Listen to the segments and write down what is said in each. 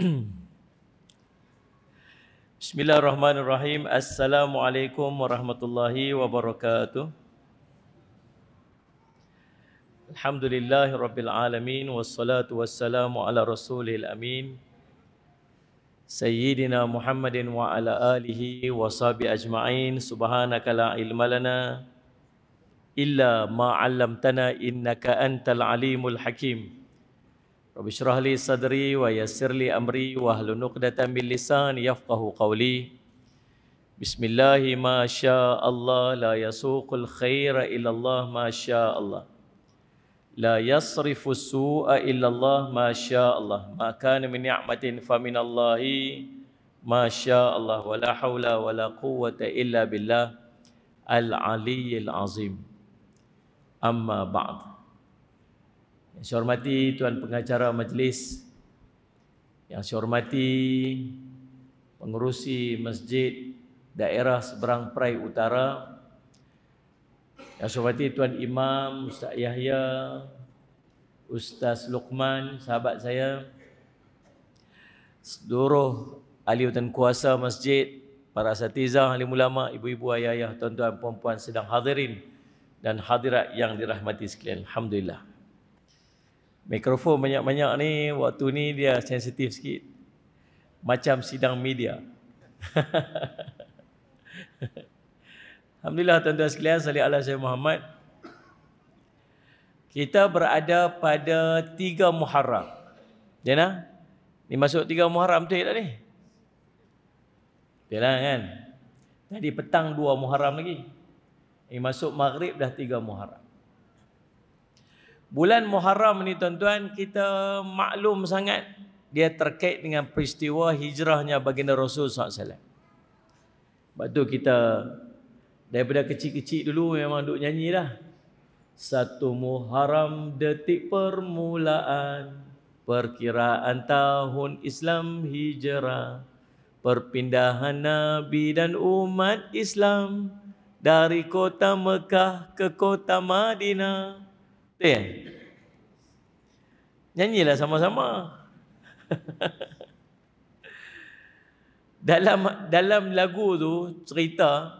Bismillahirrahmanirrahim. Assalamualaikum warahmatullahi wabarakatuh. Alhamdulillahi rabbil alamin wassalatu wassalamu ala rasulil amin. Sayyidina Muhammadin wa ala alihi wa sahbihi ajma'in. Subhanaka la ilma lana illa ma 'allamtana innaka antal alimul hakim. Rabbi syrah li sadri wa yassir li amri wa hlul 'uqdatam min lisani yafqahu qawli. Bismillah ma syaa Allah la yasuqul khaira illa Allah ma syaa Allah. La yasrifu su'a illa Allah ma syaa Allah. Ma kana min ni'matin fa min Allah ma syaa Allah wa la haula wa la quwwata illa billah Yang saya hormati Tuan Pengacara Majlis Yang saya hormati Pengurusi Masjid Daerah Seberang Perai Utara Yang saya hormati Tuan Imam Ustaz Yahya Ustaz Luqman Sahabat saya Seluruh ahli dan kuasa masjid Para asatizah, ahli ulama, ibu-ibu, ayah-ayah, tuan-tuan, perempuan sedang hadirin dan hadirat yang dirahmati sekalian. Alhamdulillah. Mikrofon banyak-banyak ni waktu ni dia sensitif sikit. Macam sidang media. Alhamdulillah tuan-tuan sekalian, salih Allah saya Muhammad. Kita berada pada 3 Muharram. Ya nah? Ni masuk 3 Muharram tu tak ni? Yalah kan? Tadi petang 2 Muharram lagi. Ini masuk maghrib dah 3 Muharram. Bulan Muharram ni tuan-tuan kita maklum sangat dia terkait dengan peristiwa hijrahnya baginda Rasul SAW. Sebab tu kita daripada kecil-kecil dulu memang duk nyanyi dah. Satu Muharram detik permulaan perkiraan tahun Islam hijrah perpindahan Nabi dan umat Islam dari kota Mekah ke kota Madinah Betul kan? Nyanyilah sama-sama. dalam dalam lagu tu cerita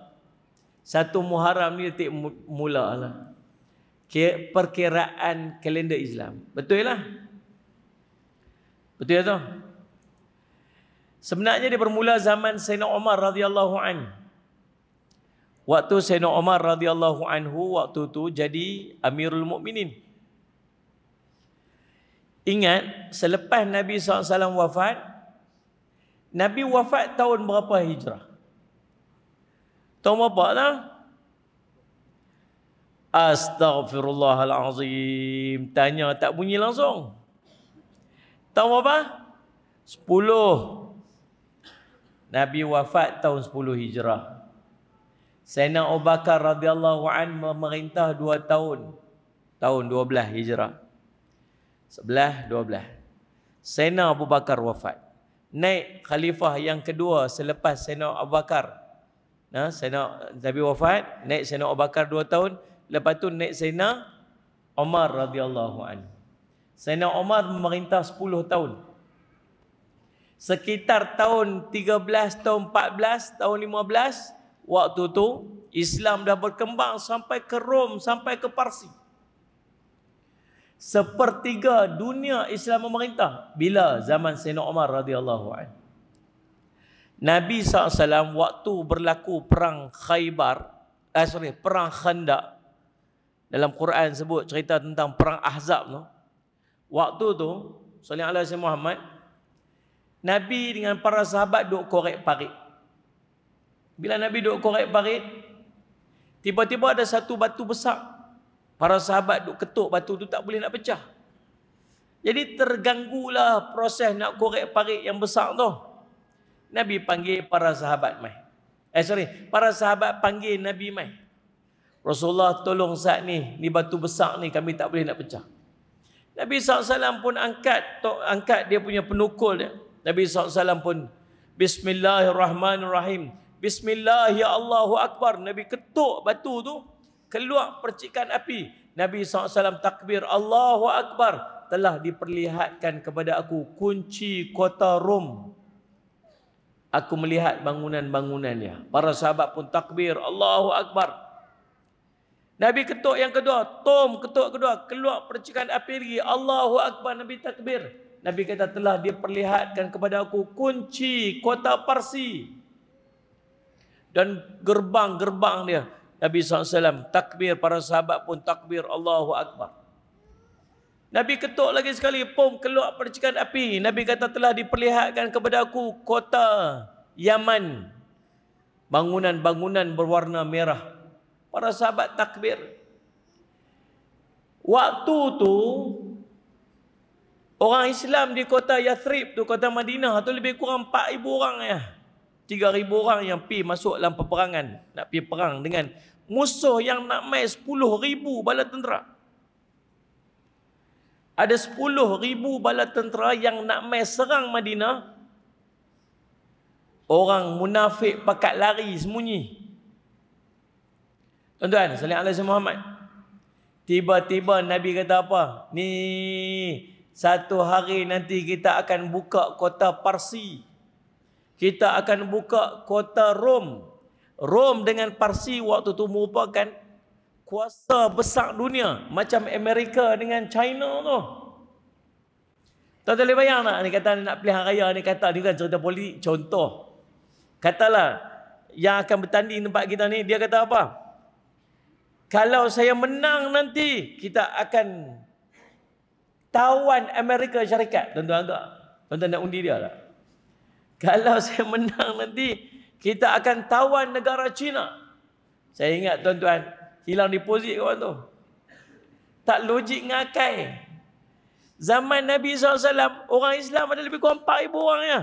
satu Muharram ni detik mula lah. Perkiraan kalender Islam. Betul lah? Betul tak? Sebenarnya dia bermula zaman Sayyidina Umar radhiyallahu an. Waktu Sayyidina Umar radhiyallahu anhu waktu tu jadi Amirul Mukminin. Ingat selepas Nabi SAW wafat Nabi wafat tahun berapa hijrah? Tahun berapa lah? Astaghfirullahalazim. Tanya tak bunyi langsung. Tahun berapa? Sepuluh. Nabi wafat tahun sepuluh hijrah. Sayyidina Abu Bakar radhiyallahu an memerintah dua tahun. Tahun 12 Hijrah. Sebelah 12. Sayyidina Abu Bakar wafat. Naik khalifah yang kedua selepas Sayyidina Abu Bakar. Nah, Sayyidina Nabi wafat, naik Sayyidina Abu Bakar dua tahun, lepas tu naik Sayyidina Umar radhiyallahu an. Sayyidina Umar memerintah 10 tahun. Sekitar tahun 13, tahun 14, tahun 15, waktu tu Islam dah berkembang sampai ke Rom, sampai ke Parsi. Sepertiga dunia Islam memerintah bila zaman Sayyidina Umar radhiyallahu anhu. Nabi SAW waktu berlaku perang Khaybar, eh, sorry, perang Khandaq. Dalam Quran sebut cerita tentang perang Ahzab tu. Waktu tu, sallallahu alaihi Muhammad, Nabi dengan para sahabat duk korek parit. Bila Nabi duduk korek parit, tiba-tiba ada satu batu besar. Para sahabat duduk ketuk batu tu tak boleh nak pecah. Jadi terganggulah proses nak korek parit yang besar tu. Nabi panggil para sahabat mai. Eh sorry, para sahabat panggil Nabi mai. Rasulullah tolong saat ni, ni batu besar ni kami tak boleh nak pecah. Nabi SAW pun angkat angkat dia punya penukul dia. Nabi SAW pun Bismillahirrahmanirrahim. Bismillah ya Allahu Akbar. Nabi ketuk batu tu keluar percikan api. Nabi SAW takbir Allahu Akbar telah diperlihatkan kepada aku kunci kota Rom. Aku melihat bangunan-bangunannya. Para sahabat pun takbir Allahu Akbar. Nabi ketuk yang kedua, tom ketuk kedua, keluar percikan api lagi. Allahu Akbar Nabi takbir. Nabi kata telah diperlihatkan kepada aku kunci kota Parsi dan gerbang-gerbang dia. Nabi SAW takbir, para sahabat pun takbir Allahu Akbar. Nabi ketuk lagi sekali, pom keluar percikan api. Nabi kata telah diperlihatkan kepada aku kota Yaman. Bangunan-bangunan berwarna merah. Para sahabat takbir. Waktu tu, orang Islam di kota Yathrib tu, kota Madinah tu lebih kurang 4,000 orang ya. 3,000 orang yang pi masuk dalam peperangan. Nak pi perang dengan musuh yang nak main 10,000 bala tentera. Ada 10,000 bala tentera yang nak main serang Madinah. Orang munafik pakat lari sembunyi. Tuan-tuan, alaihi Muhammad. Tiba-tiba Nabi kata apa? Ni satu hari nanti kita akan buka kota Parsi kita akan buka kota Rom. Rom dengan Parsi waktu itu merupakan kuasa besar dunia. Macam Amerika dengan China tu. Tak boleh bayang tak? Ni kata nak pilihan raya ni kata ni kan cerita politik. Contoh. Katalah yang akan bertanding tempat kita ni. Dia kata apa? Kalau saya menang nanti kita akan tawan Amerika syarikat. Tuan-tuan agak. Tuan-tuan nak undi dia tak? Kalau saya menang nanti, kita akan tawan negara China. Saya ingat tuan-tuan, hilang deposit kawan tu. Tak logik ngakai. Zaman Nabi SAW, orang Islam ada lebih kurang 4,000 orang ya.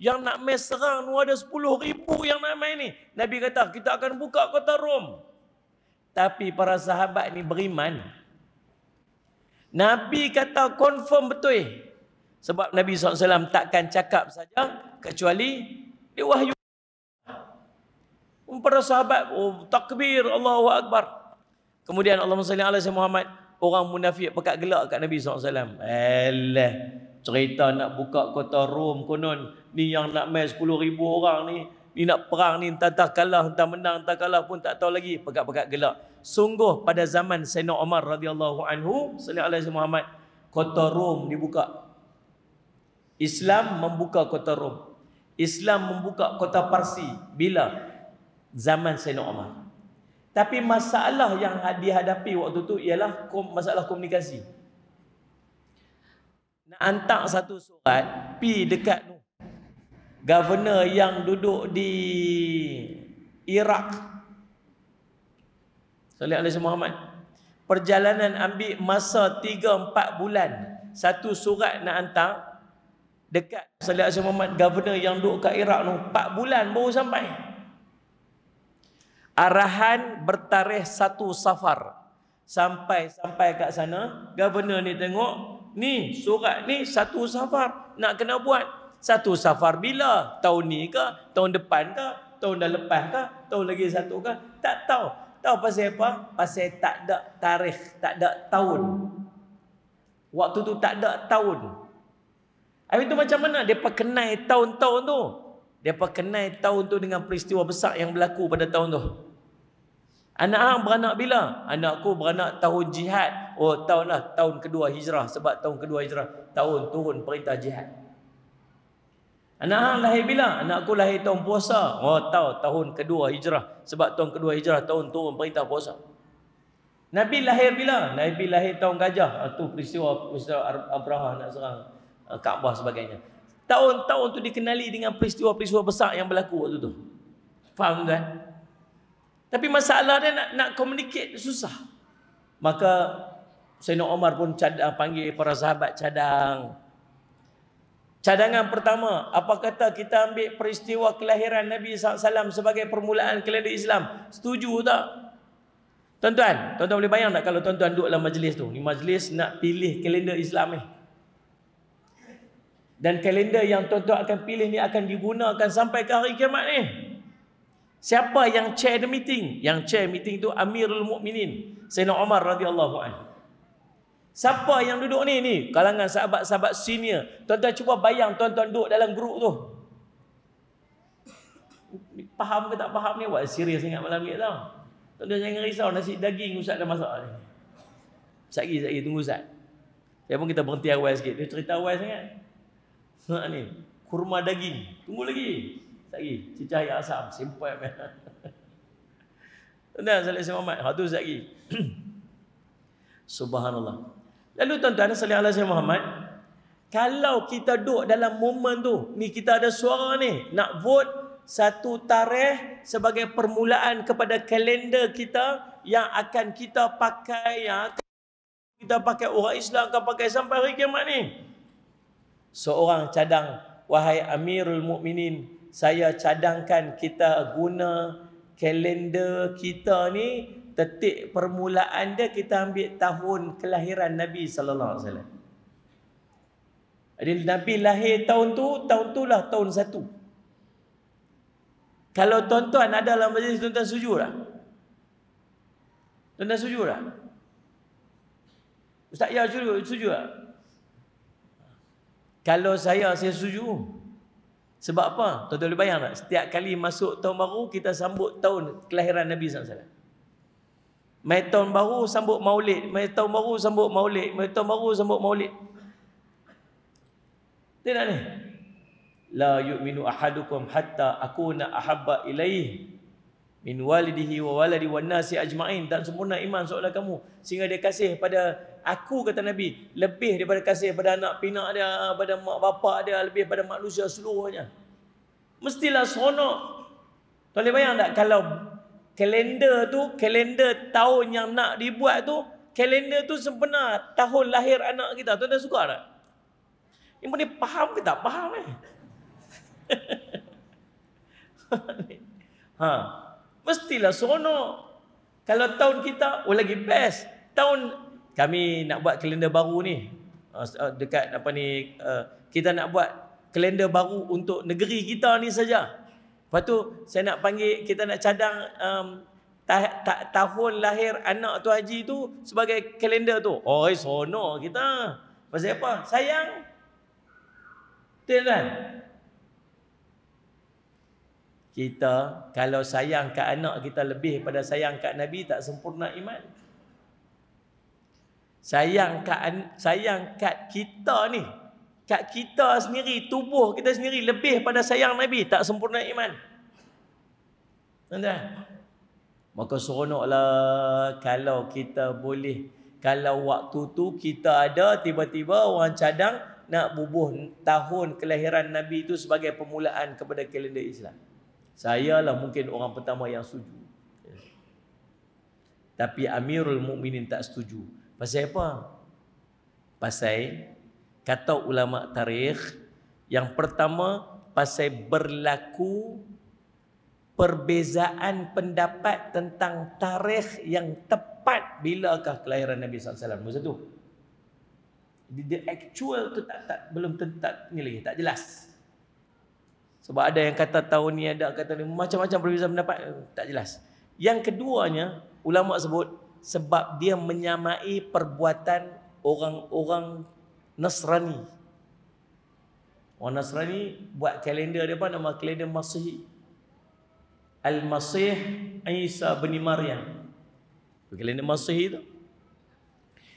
Yang nak main serang tu ada 10,000 yang nak main ni. Nabi kata, kita akan buka kota Rom. Tapi para sahabat ni beriman. Nabi kata confirm betul. Sebab Nabi SAW takkan cakap saja kecuali dia wahyu. Para sahabat oh, takbir Allahu Akbar. Kemudian Allah SWT alaihi Muhammad orang munafik pekat gelak kat Nabi SAW. Alah cerita nak buka kota Rom konon ni yang nak mai 10 ribu orang ni ni nak perang ni entah, entah kalah entah menang entah kalah pun tak tahu lagi pekat-pekat gelak sungguh pada zaman Sayyidina Umar radhiyallahu anhu sallallahu alaihi Muhammad kota Rom dibuka Islam membuka kota Rom. Islam membuka kota Parsi bila zaman Sayyidina Umar. Tapi masalah yang dihadapi waktu itu ialah masalah komunikasi. Nak hantar satu surat pi dekat tu. Governor yang duduk di Iraq. Salih alaihi Muhammad. Perjalanan ambil masa 3 4 bulan. Satu surat nak hantar dekat Salih Azim Muhammad governor yang duduk kat Iraq tu 4 bulan baru sampai. Arahan bertarikh satu safar. Sampai sampai kat sana governor ni tengok ni surat ni satu safar nak kena buat. Satu safar bila? Tahun ni ke? Tahun depan ke? Tahun dah lepas ke? Tahun lagi satu ke? Tak tahu. Tahu pasal apa? Pasal tak ada tarikh tak ada tahun. Waktu tu tak ada tahun Habis tu macam mana dia perkenai tahun-tahun tu? Dia perkenai tahun tu dengan peristiwa besar yang berlaku pada tahun tu. Anak hang beranak bila? Anakku beranak tahun jihad. Oh, tahun lah. Tahun kedua hijrah. Sebab tahun kedua hijrah. Tahun turun perintah jihad. Anak hang lahir bila? Anakku lahir tahun puasa. Oh, tahu. Tahun kedua hijrah. Sebab tahun kedua hijrah. Tahun turun perintah puasa. Nabi lahir bila? Nabi lahir tahun gajah. Itu ah, peristiwa, peristiwa Abraha nak serang. Eh, Kaabah sebagainya. Tahun-tahun tu dikenali dengan peristiwa-peristiwa besar yang berlaku waktu tu. Faham kan? Tapi masalah dia nak nak communicate susah. Maka Sayyidina Omar pun cadang, panggil para sahabat cadang. Cadangan pertama, apa kata kita ambil peristiwa kelahiran Nabi SAW sebagai permulaan kalender Islam? Setuju tak? Tuan-tuan, tuan-tuan boleh bayang tak kalau tuan-tuan duduk dalam majlis tu? Ni majlis nak pilih kalender Islam ni. Eh? Dan kalender yang tuan-tuan akan pilih ni akan digunakan sampai ke hari kiamat ni. Siapa yang chair the meeting? Yang chair meeting tu Amirul Mukminin, Sayyidina Umar radhiyallahu anhu. Siapa yang duduk ni ni? Kalangan sahabat-sahabat senior. Tuan-tuan cuba bayang tuan-tuan duduk dalam grup tu. Faham ke tak faham ni? Wah, serius sangat malam ni tau. Tuan-tuan jangan risau nasi daging Ustaz dah masak ni. Sekejap lagi, sekejap lagi tunggu Ustaz. Ya pun kita berhenti awal sikit. Dia cerita awal sangat. Ha ni, kurma daging. Tunggu lagi. Lagi. Cicah yang asam. Simpan. Tuan-tuan, Salam Muhammad. Ha tu sekejap lagi. Subhanallah. Lalu tuan-tuan, Salam Allah Muhammad. Kalau kita duduk dalam momen tu, ni kita ada suara ni, nak vote satu tarikh sebagai permulaan kepada kalender kita yang akan kita pakai, yang akan kita pakai orang Islam akan pakai sampai hari kiamat ni. Seorang cadang, wahai Amirul Mukminin, saya cadangkan kita guna kalender kita ni detik permulaan dia kita ambil tahun kelahiran Nabi sallallahu alaihi wasallam. Jadi Nabi lahir tahun tu, tahun tu lah tahun satu. Kalau tuan-tuan ada dalam majlis tuan-tuan sujud tak? Tuan-tuan sujud tak? Ustaz ya sujud, sujud tak? Kalau saya, saya sujud. Sebab apa? Tuan-tuan boleh bayang tak? Setiap kali masuk tahun baru, kita sambut tahun kelahiran Nabi SAW. Mai tahun baru sambut maulid, mai tahun baru sambut maulid, mai tahun baru sambut maulid. Tidak ni. La yu'minu ahadukum hatta akuna ahabba ilaih min walidihi wa waladi wan nasi ajma'in dan sempurna iman seolah kamu sehingga dia kasih pada aku kata nabi lebih daripada kasih pada anak pinak dia pada mak bapak dia lebih pada manusia seluruhnya mestilah seronok tuan boleh bayang tak kalau kalender tu, kalender tahun yang nak dibuat tu, kalender tu sempena tahun lahir anak kita. Tuan-tuan suka tak? Ini ni faham ke tak? Faham eh? ha. Mestilah seronok. Kalau tahun kita, oh lagi best. Tahun kami nak buat kalender baru ni. Uh, dekat apa ni, uh, kita nak buat kalender baru untuk negeri kita ni saja. Lepas tu saya nak panggil kita nak cadang um, ta- ta- tahun lahir anak tu haji tu sebagai kalender tu. Oh, sono kita. Pasal apa? Sayang. Kan? Kita kalau sayang kat anak kita lebih pada sayang kat Nabi tak sempurna iman. Sayang kat sayang kat kita ni kat kita sendiri, tubuh kita sendiri lebih pada sayang Nabi, tak sempurna iman. Tuan-tuan. Maka seronoklah kalau kita boleh, kalau waktu tu kita ada, tiba-tiba orang cadang nak bubuh tahun kelahiran Nabi itu sebagai permulaan kepada kalender Islam. Saya lah mungkin orang pertama yang setuju. Tapi Amirul Mukminin tak setuju. Pasal apa? Pasal kata ulama tarikh yang pertama pasal berlaku perbezaan pendapat tentang tarikh yang tepat bilakah kelahiran Nabi SAW. Masa tu. The actual tu tak, tak belum tentu ni lagi tak jelas. Sebab ada yang kata tahun ni ada kata ni macam-macam perbezaan pendapat tak jelas. Yang keduanya ulama sebut sebab dia menyamai perbuatan orang-orang Nasrani. Orang Nasrani buat kalender dia apa nama kalender Masih. Al-Masih Isa bin Maryam. Kalender Masih itu.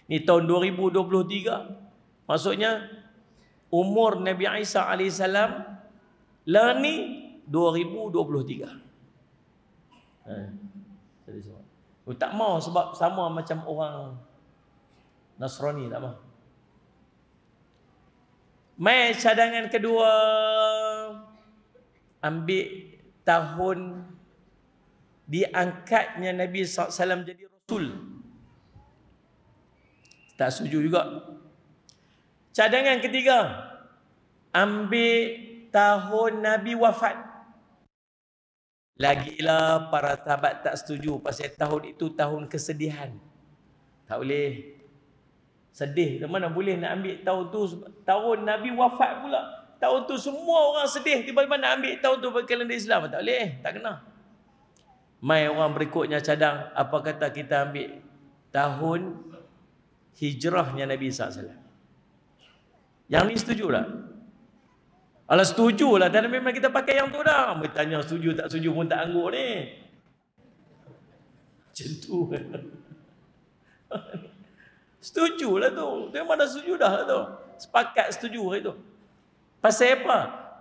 Ni tahun 2023. Maksudnya umur Nabi Isa alaihissalam lah ni 2023. Eh. Oh, tak mau sebab sama macam orang Nasrani tak mau. Mai cadangan kedua ambil tahun diangkatnya Nabi SAW jadi Rasul. Tak setuju juga. Cadangan ketiga ambil tahun Nabi wafat. Lagilah para sahabat tak setuju pasal tahun itu tahun kesedihan. Tak boleh Sedih mana boleh nak ambil tahun tu tahun Nabi wafat pula. Tahun tu semua orang sedih tiba-tiba nak ambil tahun tu bagi kalender Islam. Tak boleh, tak kena. Mai orang berikutnya cadang apa kata kita ambil tahun hijrahnya Nabi SAW. Yang ni setuju tak? Alah setuju lah. Dan memang kita pakai yang tu dah. Mereka tanya setuju tak setuju pun tak anggur ni. Macam tu. setuju lah tu. Dia mana setuju dah tu. Sepakat setuju lah tu. Pasal apa?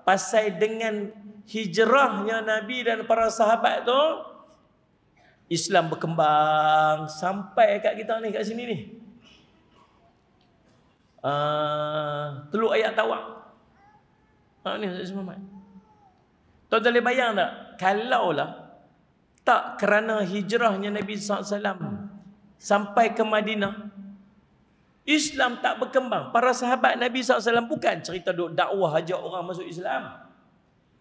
Pasal dengan hijrahnya Nabi dan para sahabat tu. Islam berkembang sampai kat kita ni kat sini ni. Uh, teluk ayat tawak. Ha ni Ustaz Muhammad. Tuan boleh bayang tak? Kalau lah tak kerana hijrahnya Nabi SAW sampai ke Madinah, Islam tak berkembang. Para sahabat Nabi SAW bukan cerita duk dakwah ajak orang masuk Islam.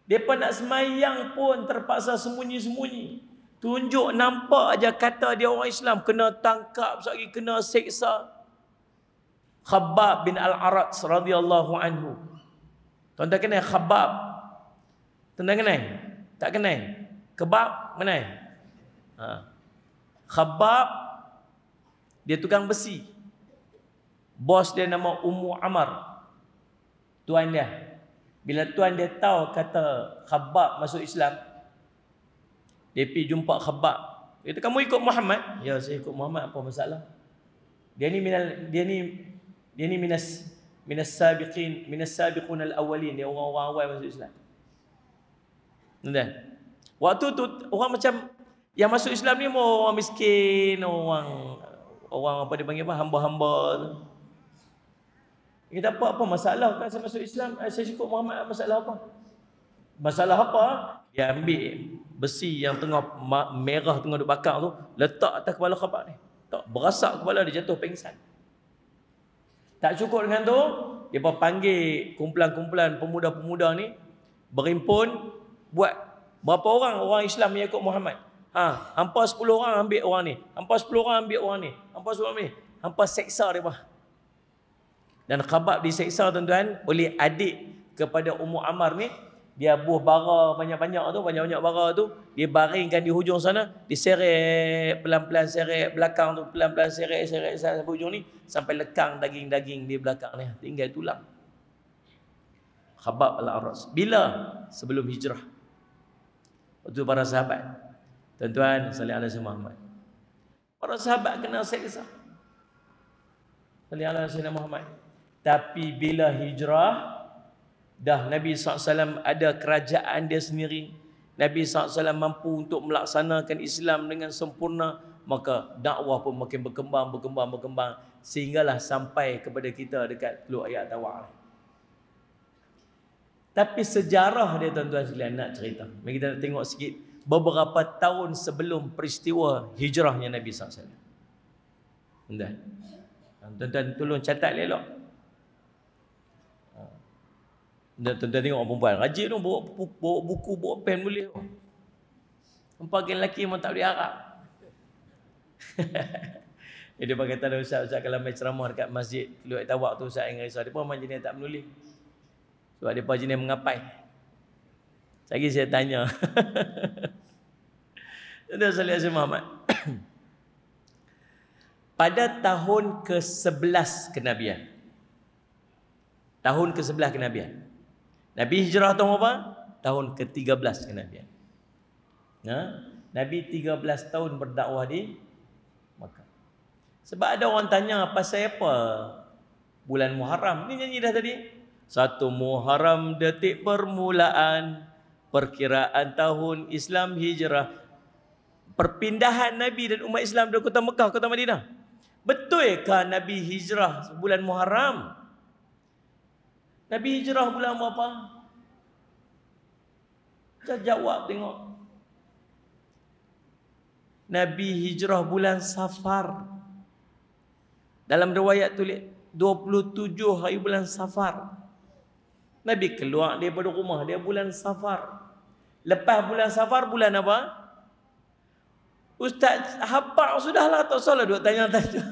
Mereka nak semayang pun terpaksa sembunyi-sembunyi. Tunjuk nampak aja kata dia orang Islam kena tangkap, kena seksa. Khabbab bin Al-Arat radhiyallahu anhu. Tuan tak kenal Khabbab? Tuan tak kenal? Tak kenal? Kebab mana? Ha. Khabbab dia tukang besi. Bos dia nama Ummu Amar. Tuan dia. Bila tuan dia tahu kata Khabbab masuk Islam, dia pergi jumpa Khabbab. Dia kata, kamu ikut Muhammad? Ya, saya ikut Muhammad. Apa masalah? Dia ni minal, dia ni dia ni minas minas sabiqin minas sabiqun al-awwalin dia orang-orang awal masuk Islam. Tuan. Waktu tu orang macam yang masuk Islam ni mau orang miskin, orang orang apa dia panggil apa hamba-hamba tu. Kita apa apa masalah kan saya masuk Islam, eh, saya ikut Muhammad masalah apa? Masalah apa? Dia ambil besi yang tengah merah tengah duk bakar tu, letak atas kepala khabar ni. Tak berasak kepala dia jatuh pingsan. Tak cukup dengan tu, dia pun panggil kumpulan-kumpulan pemuda-pemuda ni berimpun buat berapa orang orang Islam yang ikut Muhammad. Ha, hampa 10 orang ambil orang ni. Hampa 10 orang ambil orang ni. Hampa 10 orang ni. Hampa seksa dia bah. Dan khabab diseksa tuan-tuan oleh adik kepada Ummu Ammar ni dia buh bara banyak-banyak tu, banyak-banyak bara tu, dia baringkan di hujung sana, diseret pelan-pelan seret belakang tu, pelan-pelan seret seret sampai hujung ni sampai lekang daging-daging di belakang ni, tinggal tulang. Khabab al-Aras. Bila? Sebelum hijrah. Waktu para sahabat. Tuan-tuan, salih alaihi Muhammad. Para sahabat kena seksa. Salih alaihi Muhammad. Tapi bila hijrah, dah Nabi SAW ada kerajaan dia sendiri. Nabi SAW mampu untuk melaksanakan Islam dengan sempurna maka dakwah pun makin berkembang berkembang berkembang sehinggalah sampai kepada kita dekat teluk ayat tawar. Tapi sejarah dia tuan-tuan sekalian nak cerita. Mari kita nak tengok sikit beberapa tahun sebelum peristiwa hijrahnya Nabi SAW tuan-tuan tolong catat elok dan tuan-tuan tengok perempuan rajin tu bawa, bawa buku, bawa pen boleh. Empat gen lelaki memang tak boleh harap. Dia kata ada ustaz-ustaz kalau main ceramah dekat masjid Luat Tawak tu Ustaz yang risau. Dia pun memang jenis tak menulis. Sebab dia pun jenis mengapai. Lagi saya tanya. Tuan-tuan salih Muhammad. Pada tahun ke-11 kenabian. Tahun ke-11 kenabian. Nabi hijrah tahun apa? Tahun ke-13 kenabian. Ha? Nabi 13 tahun berdakwah di Makkah. Sebab ada orang tanya pasal apa bulan Muharram. Ni nyanyi dah tadi. Satu Muharram detik permulaan perkiraan tahun Islam hijrah. Perpindahan Nabi dan umat Islam dari kota Mekah ke kota Madinah. Betulkah Nabi hijrah bulan Muharram? Nabi hijrah bulan apa? Kita jawab tengok. Nabi hijrah bulan Safar. Dalam riwayat tulis 27 hari bulan Safar. Nabi keluar daripada rumah dia bulan Safar. Lepas bulan Safar bulan apa? Ustaz hafal sudahlah tak salah duk tanya-tanya.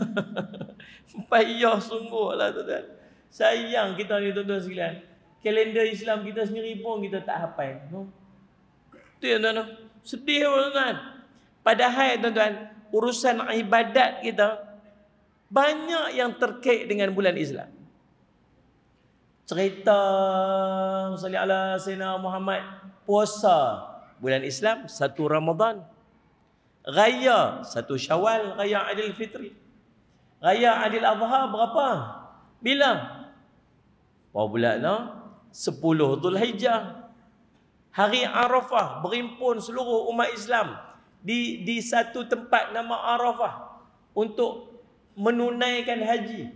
Payah sungguhlah tuan-tuan. Sayang kita ni tuan-tuan sekalian. Kalender Islam kita sendiri pun kita tak hafal. No? Tu yang tuan-tuan. Sedih tuan-tuan. Padahal tuan-tuan, urusan ibadat kita banyak yang terkait dengan bulan Islam. Cerita Salli ala Sayyidina Muhammad puasa bulan Islam satu Ramadan. Raya satu Syawal, raya Adil Fitri. Raya Adil Adha berapa? Bila? Berapa bulan no? 10 Zulhijjah. Hari Arafah berimpun seluruh umat Islam di di satu tempat nama Arafah untuk menunaikan haji.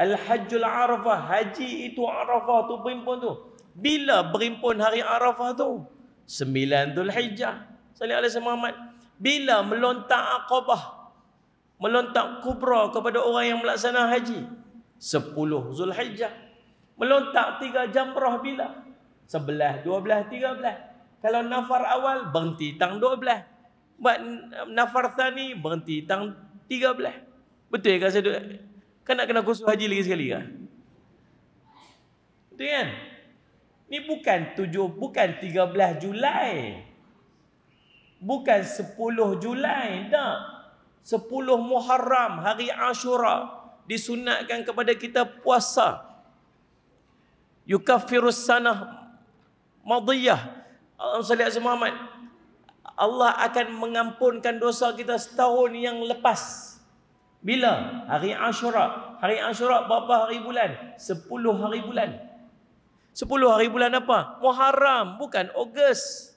Al-Hajjul Arafah, haji itu Arafah tu berimpun tu. Bila berimpun hari Arafah tu? 9 Zulhijjah. Salih alaihi Muhammad. Bila melontak Aqabah? Melontak kubra kepada orang yang melaksana haji? 10 Zulhijjah. Melontak tiga jamrah bila? 11, 12, 13. Kalau nafar awal berhenti tang 12 buat nafar thani berhenti tang 13. Betul ke saya kan nak kena kursus haji lagi sekali kan? Betul kan? Ni bukan 7 bukan 13 Julai. Bukan 10 Julai, tak. 10 Muharram, hari Ashura disunatkan kepada kita puasa. Yukaffirus sanah madiyah. Allah sallallahu Muhammad Allah akan mengampunkan dosa kita setahun yang lepas. Bila? Hari Ashura. Hari Ashura berapa hari bulan? Sepuluh hari bulan. Sepuluh hari bulan apa? Muharram. Bukan Ogos.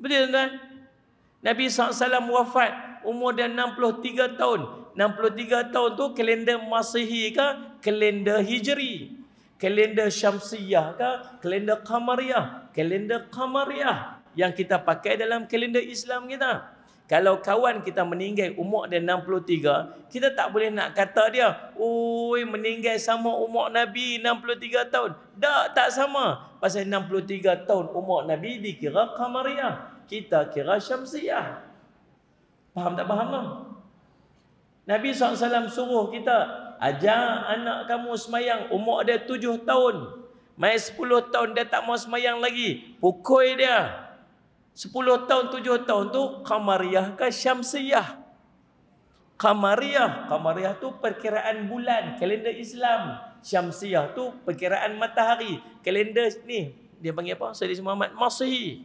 Betul tuan? Nabi SAW wafat umur dia 63 tahun. 63 tahun tu kalender Masihi ke? Kalender Hijri. Kalender Syamsiyah ke? Kalender Qamariyah. Kalender Qamariyah yang kita pakai dalam kalender Islam kita. Kalau kawan kita meninggal umur dia 63, kita tak boleh nak kata dia, "Oi, meninggal sama umur Nabi 63 tahun." Tak, tak sama. Pasal 63 tahun umur Nabi dikira qamariyah, kita kira syamsiyah. Faham tak faham tak? Nabi SAW suruh kita ajar anak kamu semayang umur dia 7 tahun. Mai 10 tahun dia tak mau semayang lagi. Pukul dia. Sepuluh tahun, tujuh tahun tu Qamariyah ke Syamsiyah? Qamariyah. Qamariyah tu perkiraan bulan, kalender Islam. Syamsiyah tu perkiraan matahari. Kalender ni, dia panggil apa? Sayyidina Muhammad Masihi.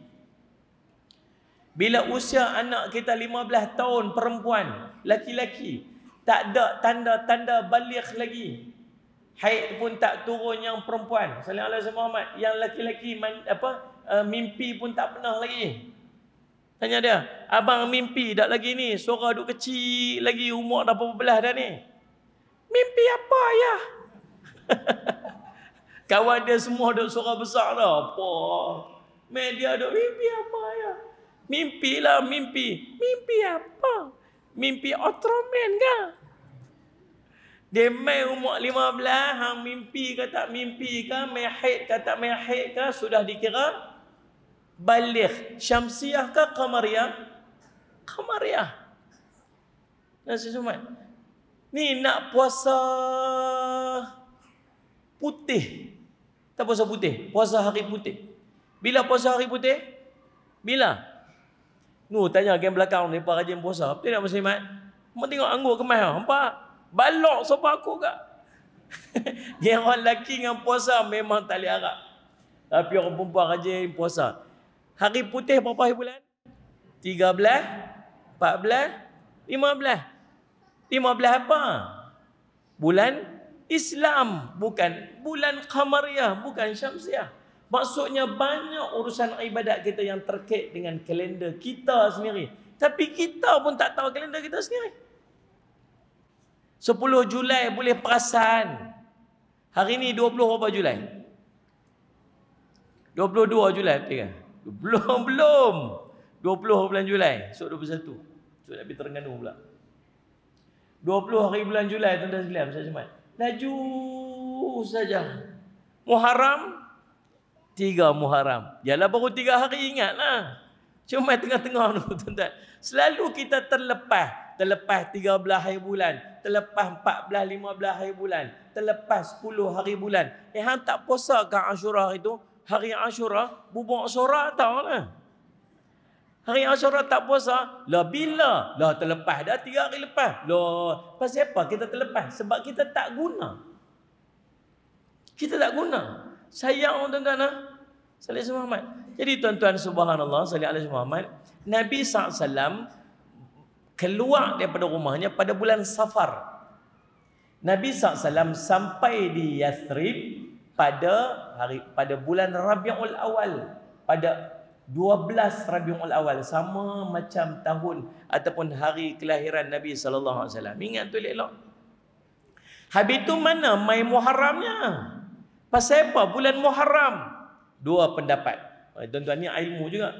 Bila usia anak kita lima belah tahun perempuan, laki-laki, tak ada tanda-tanda balik lagi. Haid pun tak turun yang perempuan. Sallallahu alaihi Muhammad. Yang laki-laki apa? uh, mimpi pun tak pernah lagi. Tanya dia, abang mimpi tak lagi ni? Suara duk kecil lagi, umur dah berapa belah dah ni? Mimpi apa ya? Kawan dia semua duk suara besar dah. Apa? Media duk mimpi apa ya? Mimpi lah mimpi. Mimpi apa? Mimpi Ultraman kah? Dia main umur 15, hang mimpi ke tak mimpi ke, main haid ke tak main haid ke, sudah dikira balik syamsiah ke qamariyah qamariyah nasi sumat. Ni nak puasa putih. Tak puasa putih puasa hari putih. Bila puasa hari putih? Bila? Nu tanya game belakang ni pak rajin puasa. Betul tak Muslimat? Mau tengok anggur kemas Nampak? Balok sopa aku kak. Yang orang lelaki dengan puasa memang tak boleh harap. Tapi orang perempuan rajin puasa. Hari putih berapa hari bulan? 13, 14, 15. 15 apa? Bulan Islam. Bukan bulan Qamariyah. Bukan Syamsiah. Maksudnya banyak urusan ibadat kita yang terkait dengan kalender kita sendiri. Tapi kita pun tak tahu kalender kita sendiri. 10 Julai boleh perasan. Hari ni 20 berapa Julai? 22 Julai betul kan? Belum, belum. 20 bulan Julai. Esok 21. Esok pergi Terengganu pula. 20 hari bulan Julai, tuan-tuan sekalian, saya cemat. Laju saja. Muharram, tiga Muharram. Yalah baru tiga hari ingatlah. Cuma tengah-tengah tu, tuan-tuan. Selalu kita terlepas. Terlepas 13 hari bulan. Terlepas 14, 15 hari bulan. Terlepas 10 hari bulan. Eh, hang tak puasa ke Ashura hari tu? hari Ashura bubuk sorak tahu lah. Hari Asyura tak puasa. Lah bila? Lah terlepas dah tiga hari lepas. Lah pasal apa kita terlepas? Sebab kita tak guna. Kita tak guna. Sayang tuan-tuan lah. Salih Muhammad. Jadi tuan-tuan subhanallah salih Muhammad. Nabi SAW keluar daripada rumahnya pada bulan Safar. Nabi SAW sampai di Yathrib pada hari pada bulan Rabiul Awal pada 12 Rabiul Awal sama macam tahun ataupun hari kelahiran Nabi sallallahu alaihi wasallam. Ingat tu elok. Habis tu mana mai Muharramnya? Pasal apa bulan Muharram? Dua pendapat. Eh, tuan-tuan ni ilmu juga.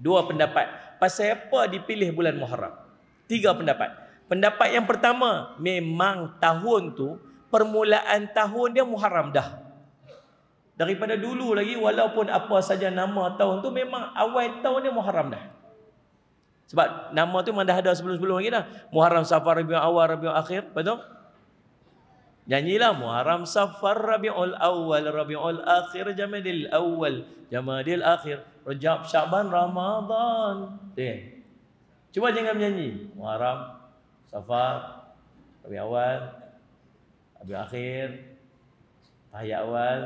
Dua pendapat. Pasal apa dipilih bulan Muharram? Tiga pendapat. Pendapat yang pertama, memang tahun tu permulaan tahun dia Muharram dah. Daripada dulu lagi walaupun apa saja nama tahun tu memang awal tahun dia Muharram dah. Sebab nama tu memang dah ada sebelum-sebelum lagi dah. Muharram Safar Rabiul Awal Rabiul Akhir, betul? Nyanyilah Muharram Safar Rabiul Awal Rabiul Akhir Jamadil Awal Jamadil Akhir Rajab Syaban Ramadan. Okay. Cuba jangan menyanyi. Muharram Safar Rabiul Awal Rabiul Akhir Tahiyat Awal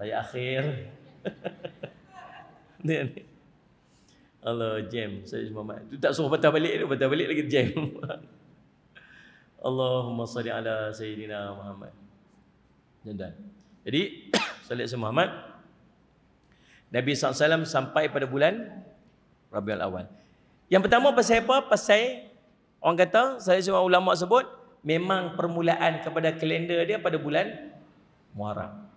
saya akhir. ni ni. Allah jam saya Muhammad. Tu tak suruh patah balik tu, patah balik lagi jam. Allahumma salli ala sayyidina Muhammad. Dan Jadi salli ala Muhammad. Nabi SAW sampai pada bulan Rabiul Awal. Yang pertama pasal apa? Pasal orang kata, saya semua ulama sebut, memang permulaan kepada kalender dia pada bulan Muharram.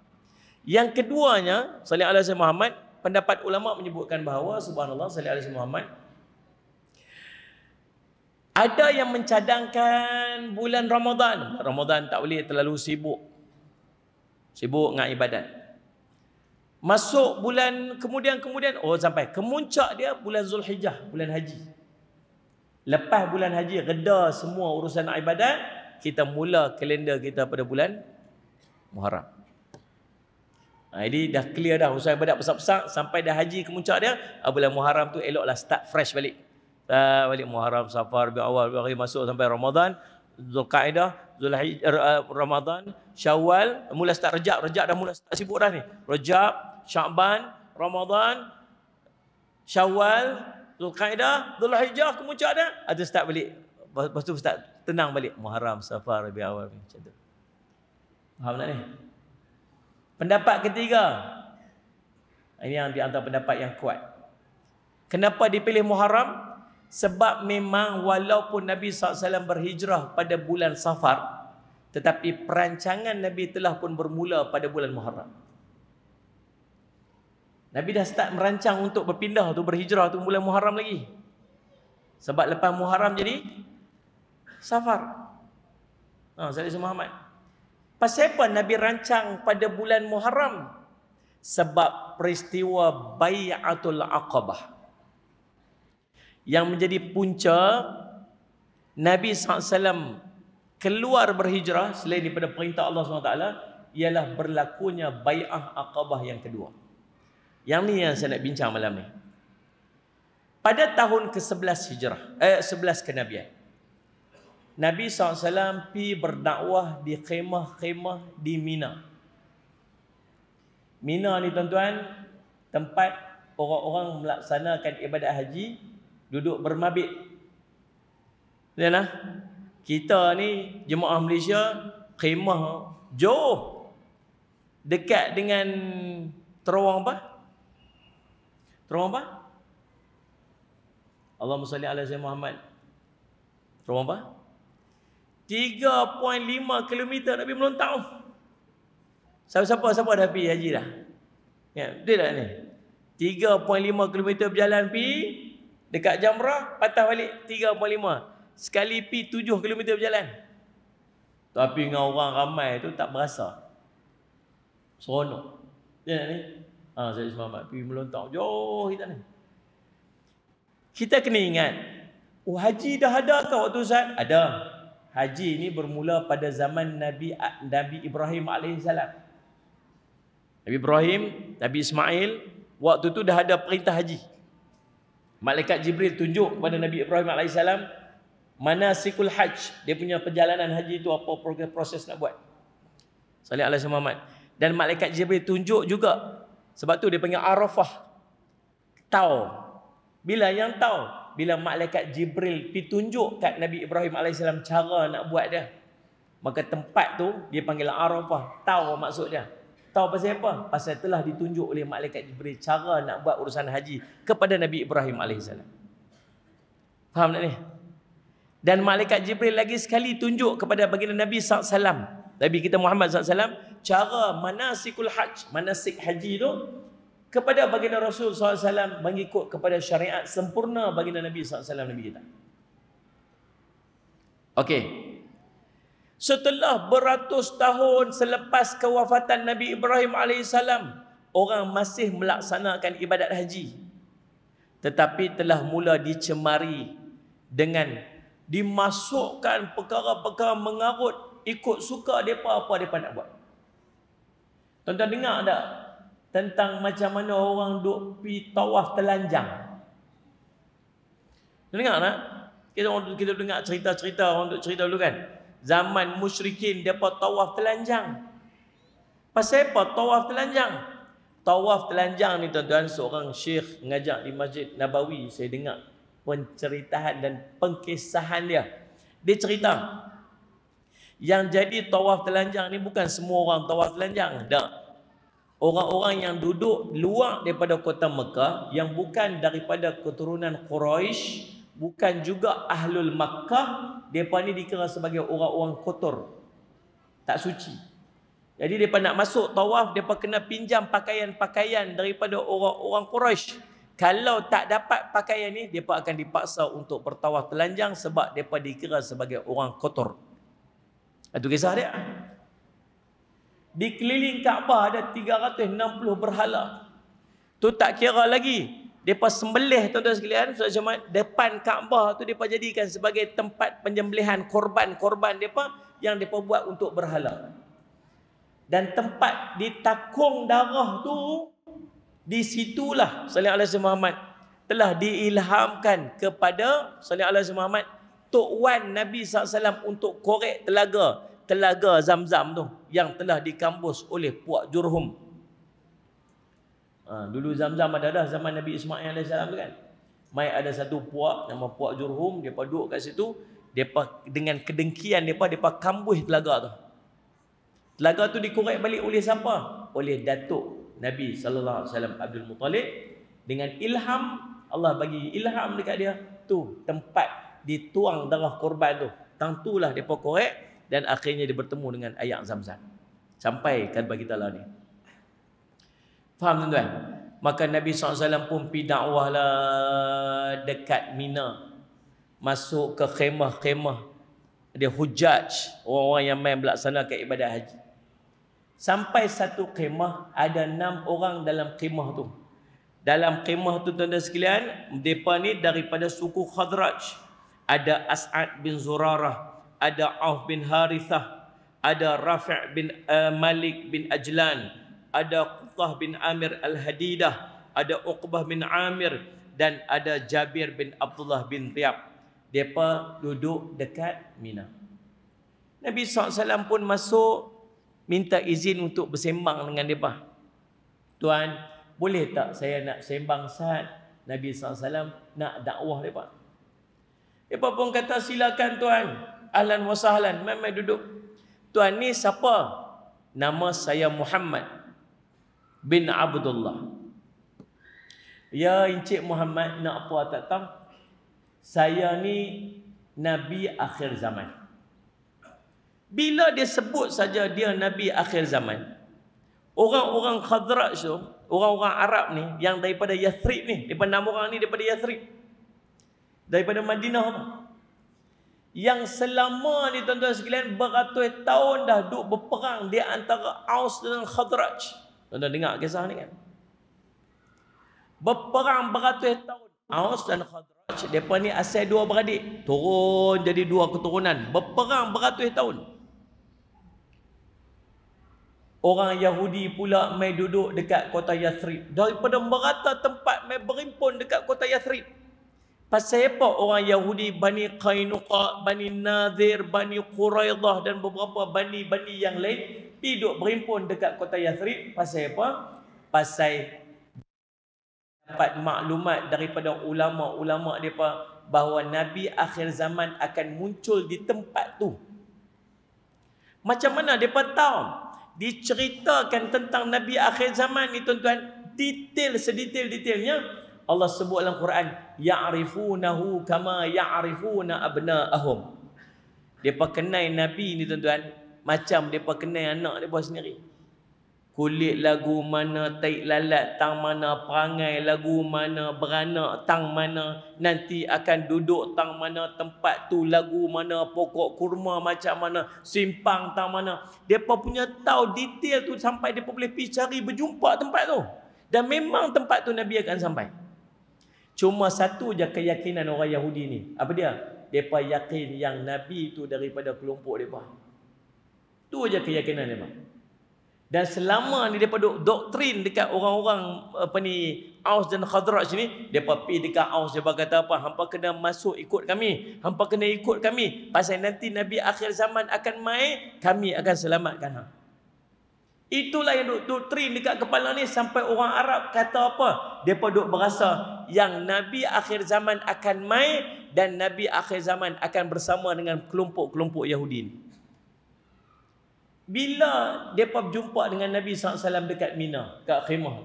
Yang keduanya, salih alaihi Muhammad, pendapat ulama menyebutkan bahawa subhanallah salih alaihi Muhammad ada yang mencadangkan bulan Ramadan. Ramadan tak boleh terlalu sibuk. Sibuk dengan ibadat. Masuk bulan kemudian-kemudian, oh sampai kemuncak dia bulan Zulhijjah, bulan haji. Lepas bulan haji, reda semua urusan ibadat, kita mula kalender kita pada bulan Muharram. Ha, jadi dah clear dah usaha ibadat besar-besar sampai dah haji ke puncak dia, ah, bulan Muharram tu eloklah start fresh balik. Start balik Muharram, Safar, Rabiul Awal, Rabiul masuk sampai Ramadan, Zulkaidah, Zulhijjah, er, uh, Ramadan, Syawal, mula start Rejab, Rejab dah mula start sibuk dah ni. Rejab, Syaban, Ramadan, Syawal, Zulkaidah, Zulhijjah ke puncak dia, ada start balik. Lepas tu start tenang balik Muharram, Safar, Rabiul Awal macam tu. Faham tak ni? Pendapat ketiga. Ini yang di antara pendapat yang kuat. Kenapa dipilih Muharram? Sebab memang walaupun Nabi SAW berhijrah pada bulan Safar, tetapi perancangan Nabi telah pun bermula pada bulan Muharram. Nabi dah start merancang untuk berpindah tu berhijrah tu bulan Muharram lagi. Sebab lepas Muharram jadi Safar. Ha, saya Muhammad. Pasal apa Nabi rancang pada bulan Muharram? Sebab peristiwa Bayatul Aqabah. Yang menjadi punca Nabi SAW keluar berhijrah selain daripada perintah Allah SWT ialah berlakunya Bay'ah Aqabah yang kedua. Yang ni yang saya nak bincang malam ni. Pada tahun ke-11 hijrah, eh 11 kenabian. Nabi SAW pi berdakwah di khemah-khemah di Mina. Mina ni tuan-tuan, tempat orang-orang melaksanakan ibadat haji duduk bermabit. Lihatlah. Kita ni jemaah Malaysia khemah jauh dekat dengan terowong apa? Terowong apa? Allahumma salli ala Sayyidina Muhammad. Terowong apa? 3.5 km Nabi tahu. Siapa-siapa siapa dah pergi haji dah? Ya, betul tak ni? 3.5 km berjalan pi dekat Jamrah patah balik 3.5. Sekali pi 7 km berjalan. Tapi dengan orang ramai tu tak berasa. Seronok. Ya ni? Ha, saya selamat pi melontar jauh kita ni. Kita kena ingat, oh haji dah ada ke waktu Ustaz? Ada haji ini bermula pada zaman Nabi Nabi Ibrahim alaihissalam. Nabi Ibrahim, Nabi Ismail waktu tu dah ada perintah haji. Malaikat Jibril tunjuk kepada Nabi Ibrahim AS mana sikul hajj. Dia punya perjalanan haji itu apa proses nak buat. Salih alaihi Muhammad. Dan malaikat Jibril tunjuk juga. Sebab tu dia panggil Arafah. Tahu. Bila yang tahu? Bila malaikat Jibril pi tunjuk kat Nabi Ibrahim AS cara nak buat dia. Maka tempat tu dia panggil Arafah. Tahu maksudnya. Tahu pasal apa? Pasal telah ditunjuk oleh malaikat Jibril cara nak buat urusan haji kepada Nabi Ibrahim AS. Faham tak ni? Dan malaikat Jibril lagi sekali tunjuk kepada baginda Nabi SAW. Nabi kita Muhammad SAW. Cara manasikul hajj, manasik haji tu kepada baginda Rasul SAW mengikut kepada syariat sempurna baginda Nabi SAW Nabi kita. Okey, Setelah beratus tahun selepas kewafatan Nabi Ibrahim AS, orang masih melaksanakan ibadat haji. Tetapi telah mula dicemari dengan dimasukkan perkara-perkara mengarut ikut suka mereka apa mereka nak buat. Tuan-tuan dengar tak tentang macam mana orang duk pi tawaf telanjang? Dengar tak? Kita kita dengar cerita-cerita orang duk cerita dulu kan? Zaman musyrikin depa tawaf telanjang. Pasal apa tawaf telanjang? Tawaf telanjang ni tuan-tuan seorang syekh ngajak di Masjid Nabawi saya dengar penceritaan dan pengkisahan dia. Dia cerita yang jadi tawaf telanjang ni bukan semua orang tawaf telanjang. Tak. Orang-orang yang duduk luar daripada kota Mekah yang bukan daripada keturunan Quraisy bukan juga ahlul Makkah, depa ni dikira sebagai orang-orang kotor. Tak suci. Jadi depa nak masuk tawaf, depa kena pinjam pakaian-pakaian daripada orang-orang Quraisy. Kalau tak dapat pakaian ni, depa akan dipaksa untuk bertawaf telanjang sebab depa dikira sebagai orang kotor. Itu kisah dia. Di keliling Kaabah ada 360 berhala. Tu tak kira lagi Depa sembelih tuan-tuan sekalian, cuma depan Kaabah tu depa jadikan sebagai tempat penyembelihan korban-korban depa yang depa buat untuk berhala. Dan tempat ditakung darah tu di situlah sallallahu alaihi Muhammad telah diilhamkan kepada sallallahu alaihi Muhammad Tok Wan Nabi SAW untuk korek telaga telaga Zam-Zam tu yang telah dikambus oleh Puak Jurhum Ha, dulu zam-zam ada dah zaman Nabi Ismail AS tu kan. Mai ada satu puak nama puak Jurhum, dia duduk kat situ, depa dengan kedengkian depa depa kambuh telaga tu. Telaga tu dikorek balik oleh siapa? Oleh datuk Nabi sallallahu alaihi wasallam Abdul Muttalib dengan ilham Allah bagi ilham dekat dia tu tempat dituang darah korban tu. Tang tulah depa korek dan akhirnya dia bertemu dengan ayat Zam-Zam. Sampai kan bagi ni. Faham tuan-tuan? Maka Nabi SAW pun pergi dakwah lah dekat Mina. Masuk ke khemah-khemah. Dia hujaj orang-orang yang main melaksanakan ibadah haji. Sampai satu khemah, ada enam orang dalam khemah tu. Dalam khemah tu tuan-tuan sekalian, mereka ni daripada suku Khadraj. Ada As'ad bin Zurarah. Ada Auf bin Harithah. Ada Rafi' bin uh, Malik bin Ajlan ada Quthah bin Amir Al-Hadidah, ada Uqbah bin Amir dan ada Jabir bin Abdullah bin Riyab. Mereka duduk dekat Mina. Nabi SAW pun masuk minta izin untuk bersembang dengan mereka. Tuan, boleh tak saya nak sembang saat Nabi SAW nak dakwah mereka? Mereka pun kata silakan tuan. Ahlan wa sahlan. Memang duduk. Tuan ni siapa? Nama saya Muhammad bin Abdullah. Ya Encik Muhammad nak apa tak tahu. Saya ni Nabi akhir zaman. Bila dia sebut saja dia Nabi akhir zaman. Orang-orang Khadraj tu, orang-orang Arab ni yang daripada Yathrib ni, daripada nama orang ni daripada Yathrib. Daripada Madinah tu. Yang selama ni tuan-tuan sekalian beratus tahun dah duduk berperang di antara Aus dan Khadraj. Tuan-tuan dengar kisah ni kan? Berperang beratus tahun. Aus dan Khadraj. Mereka ni asal dua beradik. Turun jadi dua keturunan. Berperang beratus tahun. Orang Yahudi pula mai duduk dekat kota Yathrib. Daripada merata tempat mai berimpun dekat kota Yathrib. Pasal apa orang Yahudi Bani Qainuqa, Bani Nadir, Bani Quraidah dan beberapa bani-bani yang lain hidup berhimpun dekat kota Yathrib pasal apa? Pasal dapat maklumat daripada ulama-ulama depa bahawa nabi akhir zaman akan muncul di tempat tu. Macam mana depa tahu? Diceritakan tentang nabi akhir zaman ni tuan-tuan, detail sedetail-detailnya Allah sebut dalam Quran ya'rifunahu kama ya'rifuna abna'ahum. Depa kenal nabi ni tuan-tuan macam depa kenal anak depa sendiri. Kulit lagu mana, taik lalat tang mana, perangai lagu mana, beranak tang mana, nanti akan duduk tang mana, tempat tu lagu mana, pokok kurma macam mana, simpang tang mana. Depa punya tahu detail tu sampai depa boleh pergi cari berjumpa tempat tu. Dan memang tempat tu Nabi akan sampai. Cuma satu je keyakinan orang Yahudi ni. Apa dia? Depa yakin yang nabi itu daripada kelompok depa. Tu aja keyakinan depa. Dan selama ni depa duk doktrin dekat orang-orang apa ni Aus dan Khazraj ni, depa pi dekat Aus depa kata apa? Hampa kena masuk ikut kami. Hampa kena ikut kami. Pasal nanti nabi akhir zaman akan mai, kami akan selamatkan hang. Itulah yang doktrin dekat kepala ni sampai orang Arab kata apa? Depa duk berasa yang Nabi akhir zaman akan mai dan Nabi akhir zaman akan bersama dengan kelompok-kelompok Yahudi ni. Bila depa berjumpa dengan Nabi SAW dekat Mina, kat khemah.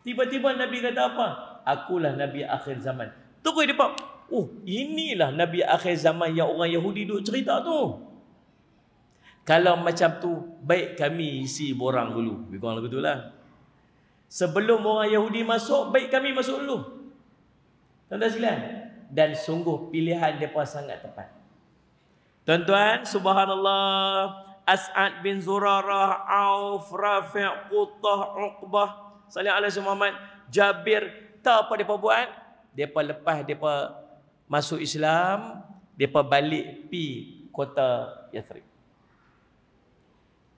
Tiba-tiba Nabi kata apa? Akulah Nabi akhir zaman. Tunggu depa. Oh, inilah Nabi akhir zaman yang orang Yahudi duk cerita tu. Kalau macam tu, baik kami isi borang dulu. Lebih kurang lah. Sebelum orang Yahudi masuk, baik kami masuk dulu. Tuan-tuan sekalian. Dan sungguh pilihan mereka sangat tepat. Tuan-tuan, subhanallah. As'ad bin Zurarah, Auf, Rafi' Qutah, Uqbah. Salih alaihi Muhammad. Jabir. Tahu apa mereka buat? Mereka lepas mereka masuk Islam, mereka balik pi kota Yathrib.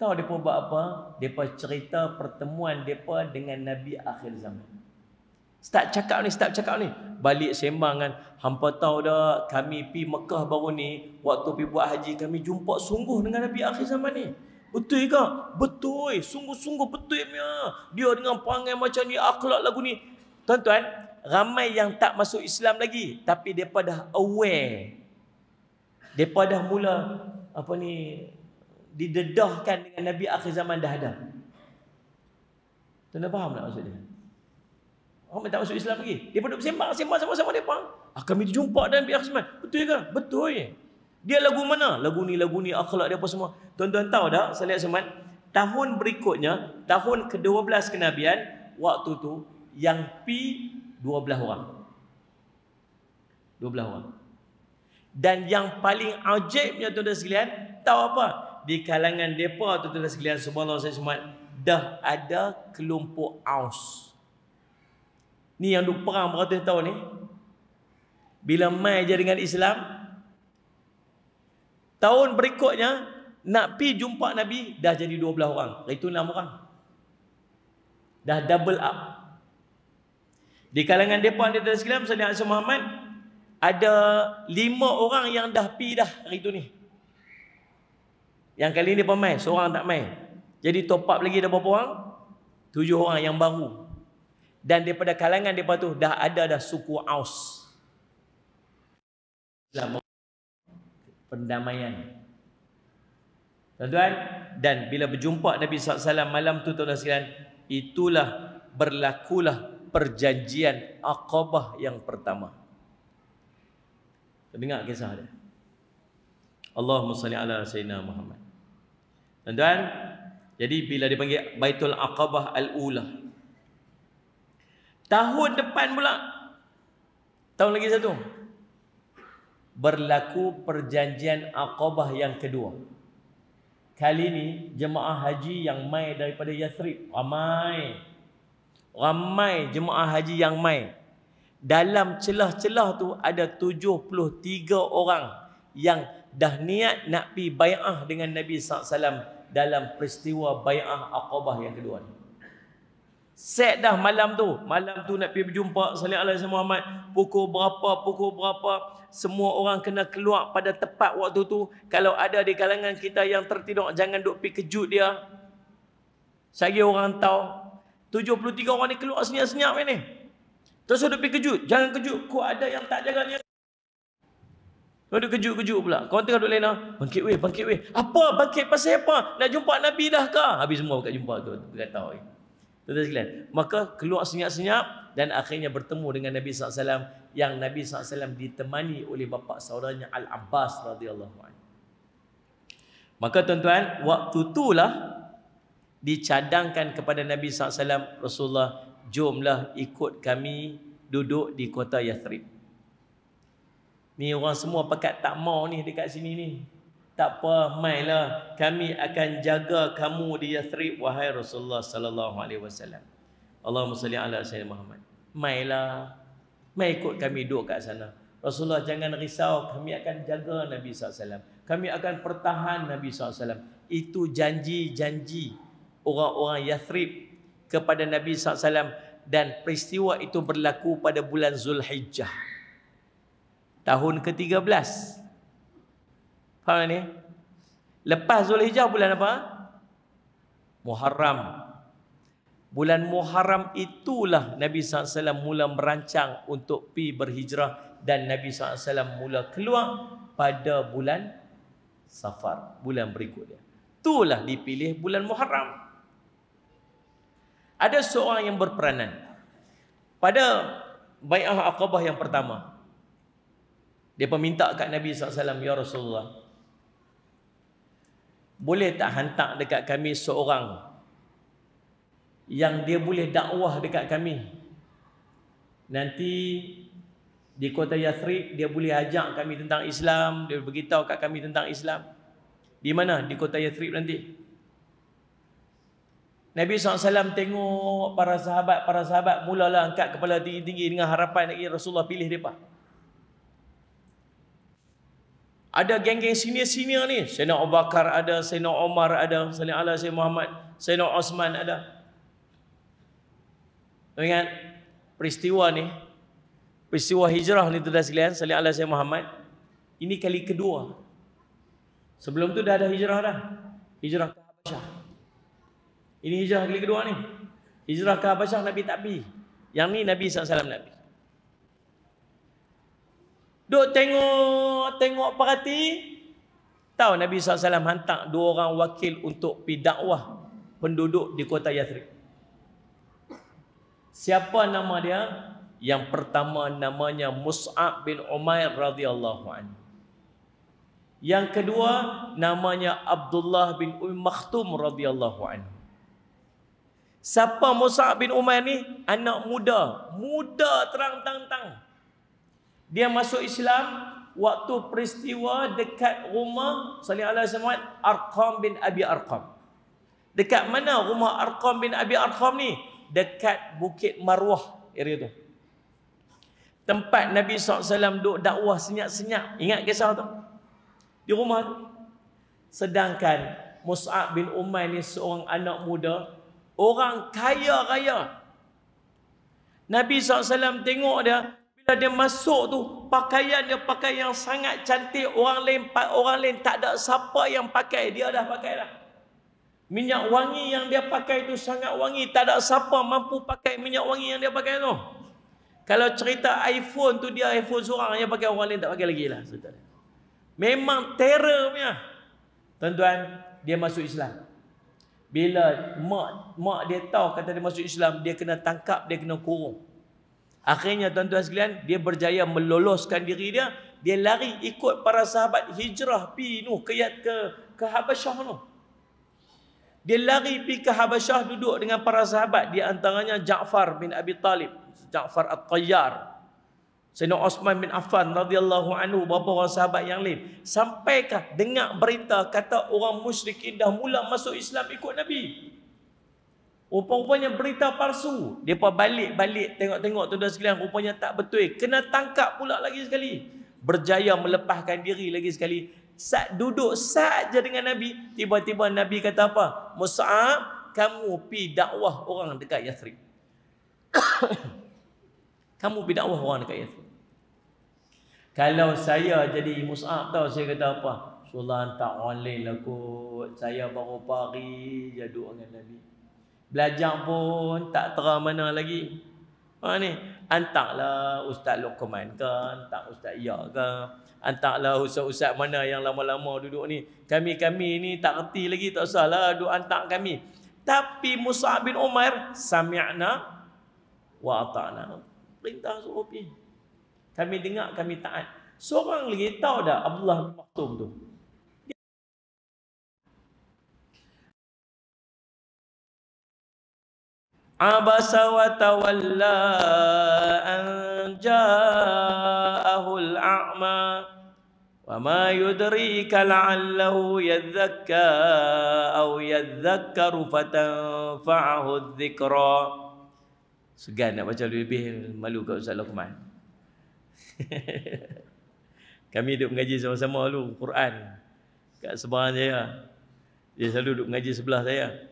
Tahu mereka buat apa? Mereka cerita pertemuan mereka dengan Nabi akhir zaman. Start cakap ni, start cakap ni. Balik sembang kan. Hampa tahu dah kami pi Mekah baru ni. Waktu pi buat haji kami jumpa sungguh dengan Nabi akhir zaman ni. Betul ke? Betul. Sungguh-sungguh betul punya. Dia dengan perangai macam ni, akhlak lagu ni. Tuan-tuan, ramai yang tak masuk Islam lagi. Tapi mereka dah aware. Mereka dah mula apa ni didedahkan dengan Nabi akhir zaman dah ada. Tuan faham tak maksud dia? Orang tak masuk Islam lagi. Dia pun duduk sembang, sembang sama-sama dia faham. Ah, kami jumpa dan Nabi akhir zaman. Betul ke? Betul. Dia lagu mana? Lagu ni, lagu ni, akhlak dia apa semua. Tuan-tuan tahu tak, saya lihat seman, tahun berikutnya, tahun ke-12 kenabian, waktu tu, yang pi 12 orang. 12 orang. Dan yang paling ajaibnya tuan-tuan sekalian, tahu apa? di kalangan depa tu tuan sekalian subhanallah saya semua dah ada kelompok aus. Ni yang duk perang beratus tahun ni. Bila mai je dengan Islam tahun berikutnya nak pi jumpa Nabi dah jadi 12 orang. Itu 6 orang. Dah double up. Di kalangan depa ni tuan sekalian Sayyidina Muhammad ada lima orang yang dah pi dah hari tu ni. Yang kali ni pemain, seorang tak main. Jadi top up lagi ada berapa orang? Tujuh orang yang baru. Dan daripada kalangan mereka tu dah ada dah suku Aus. Selama pendamaian. Tuan-tuan, dan bila berjumpa Nabi SAW malam tu tuan-tuan sekalian, itulah berlakulah perjanjian Aqabah yang pertama. Dengar kisah dia. Allahumma salli ala Sayyidina Muhammad. Tuan-tuan, jadi bila dipanggil Baitul Aqabah Al-Ula. Tahun depan pula. Tahun lagi satu. Berlaku perjanjian Aqabah yang kedua. Kali ini jemaah haji yang mai daripada Yathrib. Ramai. Ramai jemaah haji yang mai. Dalam celah-celah tu ada 73 orang yang dah niat nak pi bai'ah dengan Nabi SAW dalam peristiwa bai'ah Aqabah yang kedua ni. Set dah malam tu. Malam tu nak pergi berjumpa Salih Alaihi Muhammad. Pukul berapa, pukul berapa. Semua orang kena keluar pada tepat waktu tu. Kalau ada di kalangan kita yang tertidur, jangan duk pergi kejut dia. Saya orang tahu. 73 orang ni keluar senyap-senyap ni. Terus duk pergi kejut. Jangan kejut. Kau ada yang tak jaga ni. Kau duk kejut-kejut pula. Kau tengah duk lena. Bangkit weh, bangkit weh. Apa? Bangkit pasal apa? Nak jumpa Nabi dah ke? Habis semua buka jumpa tu. Berkata, Tuan-tuan sekalian. Maka keluar senyap-senyap dan akhirnya bertemu dengan Nabi SAW yang Nabi SAW ditemani oleh bapa saudaranya Al-Abbas radhiyallahu anhu. Maka tuan-tuan, waktu itulah dicadangkan kepada Nabi SAW Rasulullah, jomlah ikut kami duduk di kota Yathrib. Ni orang semua pakat tak mau ni dekat sini ni. Tak apa, mailah. Kami akan jaga kamu di Yathrib wahai Rasulullah sallallahu alaihi wasallam. Allahumma salli ala sayyidina Muhammad. Mailah. Mai ikut kami duduk kat sana. Rasulullah jangan risau, kami akan jaga Nabi SAW. Kami akan pertahan Nabi SAW. Itu janji-janji orang-orang Yathrib kepada Nabi SAW. Dan peristiwa itu berlaku pada bulan Zulhijjah. Tahun ke-13. Faham ni? Lepas Zulhijjah bulan apa? Muharram. Bulan Muharram itulah Nabi SAW mula merancang untuk pi berhijrah dan Nabi SAW mula keluar pada bulan Safar, bulan berikutnya. Itulah dipilih bulan Muharram. Ada seorang yang berperanan. Pada Bai'ah Aqabah yang pertama, dia meminta kat Nabi SAW, Ya Rasulullah, boleh tak hantar dekat kami seorang yang dia boleh dakwah dekat kami? Nanti di kota Yathrib dia boleh ajak kami tentang Islam dia beritahu kat kami tentang Islam. Di mana? Di kota Yathrib nanti. Nabi SAW tengok para sahabat para sahabat mulalah angkat kepala tinggi-tinggi dengan harapan Rasulullah pilih mereka ada geng-geng senior-senior ni. Sayyidina Abu Bakar ada, Sayyidina Omar ada, Sayyidina Ali, Sayyidina Muhammad, Sayyidina Osman ada. Ingat peristiwa ni, peristiwa hijrah ni tuan sekalian, Sayyidina Ali, Sayyidina Muhammad, ini kali kedua. Sebelum tu dah ada hijrah dah. Hijrah ke Habasyah. Ini hijrah kali kedua ni. Hijrah ke Habasyah Nabi tak pergi. Yang ni Nabi SAW nak pergi. Duk tengok, tengok perhati. Tahu Nabi SAW hantar dua orang wakil untuk pergi dakwah penduduk di kota Yathrib. Siapa nama dia? Yang pertama namanya Mus'ab bin Umair radhiyallahu anhu. Yang kedua namanya Abdullah bin Umm Maktum radhiyallahu anhu. Siapa Mus'ab bin Umair ni? Anak muda, muda terang-tang-tang. Dia masuk Islam waktu peristiwa dekat rumah Salih Allah Muhammad Arqam bin Abi Arqam. Dekat mana rumah Arqam bin Abi Arqam ni? Dekat Bukit Marwah area tu. Tempat Nabi SAW duduk dakwah senyap-senyap. Ingat kisah tu? Di rumah tu. Sedangkan Mus'ab bin Umay ni seorang anak muda. Orang kaya-raya. Nabi SAW tengok dia dia masuk tu pakaian dia pakai yang sangat cantik. Orang lain orang lain tak ada siapa yang pakai. Dia dah pakai dah. Minyak wangi yang dia pakai tu sangat wangi. Tak ada siapa mampu pakai minyak wangi yang dia pakai tu. Kalau cerita iPhone tu dia iPhone seorang yang pakai orang lain tak pakai lagi lah memang terror punya. Tuan-tuan dia masuk Islam. Bila mak mak dia tahu kata dia masuk Islam dia kena tangkap dia kena kurung Akhirnya tuan-tuan sekalian, dia berjaya meloloskan diri dia. Dia lari ikut para sahabat hijrah pi nu ke ke ke Habasyah nu. Dia lari pi ke Habasyah duduk dengan para sahabat di antaranya Ja'far bin Abi Talib, Ja'far At-Tayyar. Sayyidina Osman bin Affan radhiyallahu anhu beberapa orang sahabat yang lain sampaikah dengar berita kata orang musyrikin dah mula masuk Islam ikut Nabi Rupanya berita palsu. Mereka balik-balik tengok-tengok tuan-tuan sekalian. Rupanya tak betul. Kena tangkap pula lagi sekali. Berjaya melepaskan diri lagi sekali. Saat duduk saja dengan Nabi. Tiba-tiba Nabi kata apa? Musa'ab, kamu pi dakwah orang dekat Yathrib. Kamu berdakwah orang dekat Yathrib. Kalau saya jadi Mus'ab tahu saya kata apa? Hantar orang lain lah kot. Saya baru pagi je duduk dengan Nabi. Belajar pun tak terang mana lagi. Ha ni, hantarlah Ustaz Luqman ke, hantar Ustaz Ya ke, hantarlah ustaz-ustaz mana yang lama-lama duduk ni. Kami-kami ni tak reti lagi tak usahlah duduk hantar kami. Tapi Musa bin Umar sami'na wa ata'na. Perintah suruh pergi. Kami dengar, kami taat. Seorang lagi tahu dah Abdullah bin Maktum tu. Abasa wa tawalla an ja'ahu al-a'ma wa ma yudrika la'allahu yadhakka aw yadhakkaru fatanfa'ahu adh-dhikra. Segan nak baca lebih malu kat Ustaz Luqman Kami duduk mengaji sama-sama dulu Quran kat sebelah saya. Dia selalu duduk mengaji sebelah saya.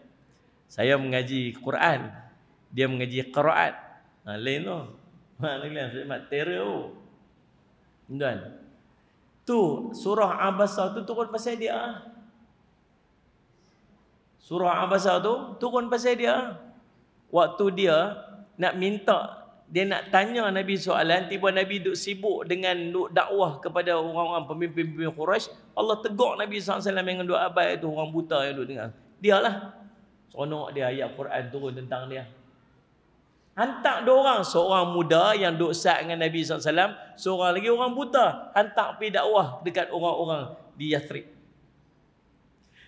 Saya mengaji Quran dia mengaji qiraat. Ha, lain tu. Ha, lain. Semat terror tu. Tuan. Tu, surah Abasa tu turun pasal dia. Surah Abasa tu turun pasal dia. Waktu dia nak minta, dia nak tanya Nabi soalan, tiba Nabi duk sibuk dengan duk dakwah kepada orang-orang pemimpin-pemimpin Quraisy. Allah tegur Nabi SAW dengan dua abai tu, orang buta yang duk dengar. Dialah. Seronok dia ayat Quran turun tentang dia. Hantar dua orang. Seorang muda yang duduk sat dengan Nabi SAW. Seorang lagi orang buta. Hantar pergi dakwah dekat orang-orang di Yathrib.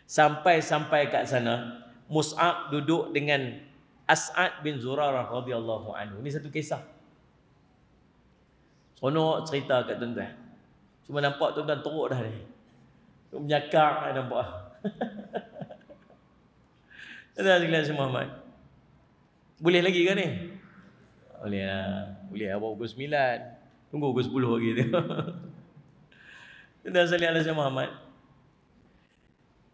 Sampai-sampai kat sana. Mus'ab duduk dengan As'ad bin Zurarah radhiyallahu anhu. Ini satu kisah. Seronok cerita kat tuan-tuan. Cuma nampak tuan-tuan teruk dah ni. Menyakar nampak. Tuan-tuan sekalian Muhammad. Boleh lagi ke ni? Boleh lah. Boleh lah. Pukul 9. Tunggu pukul 10 lagi tu. Dan salih ala Muhammad.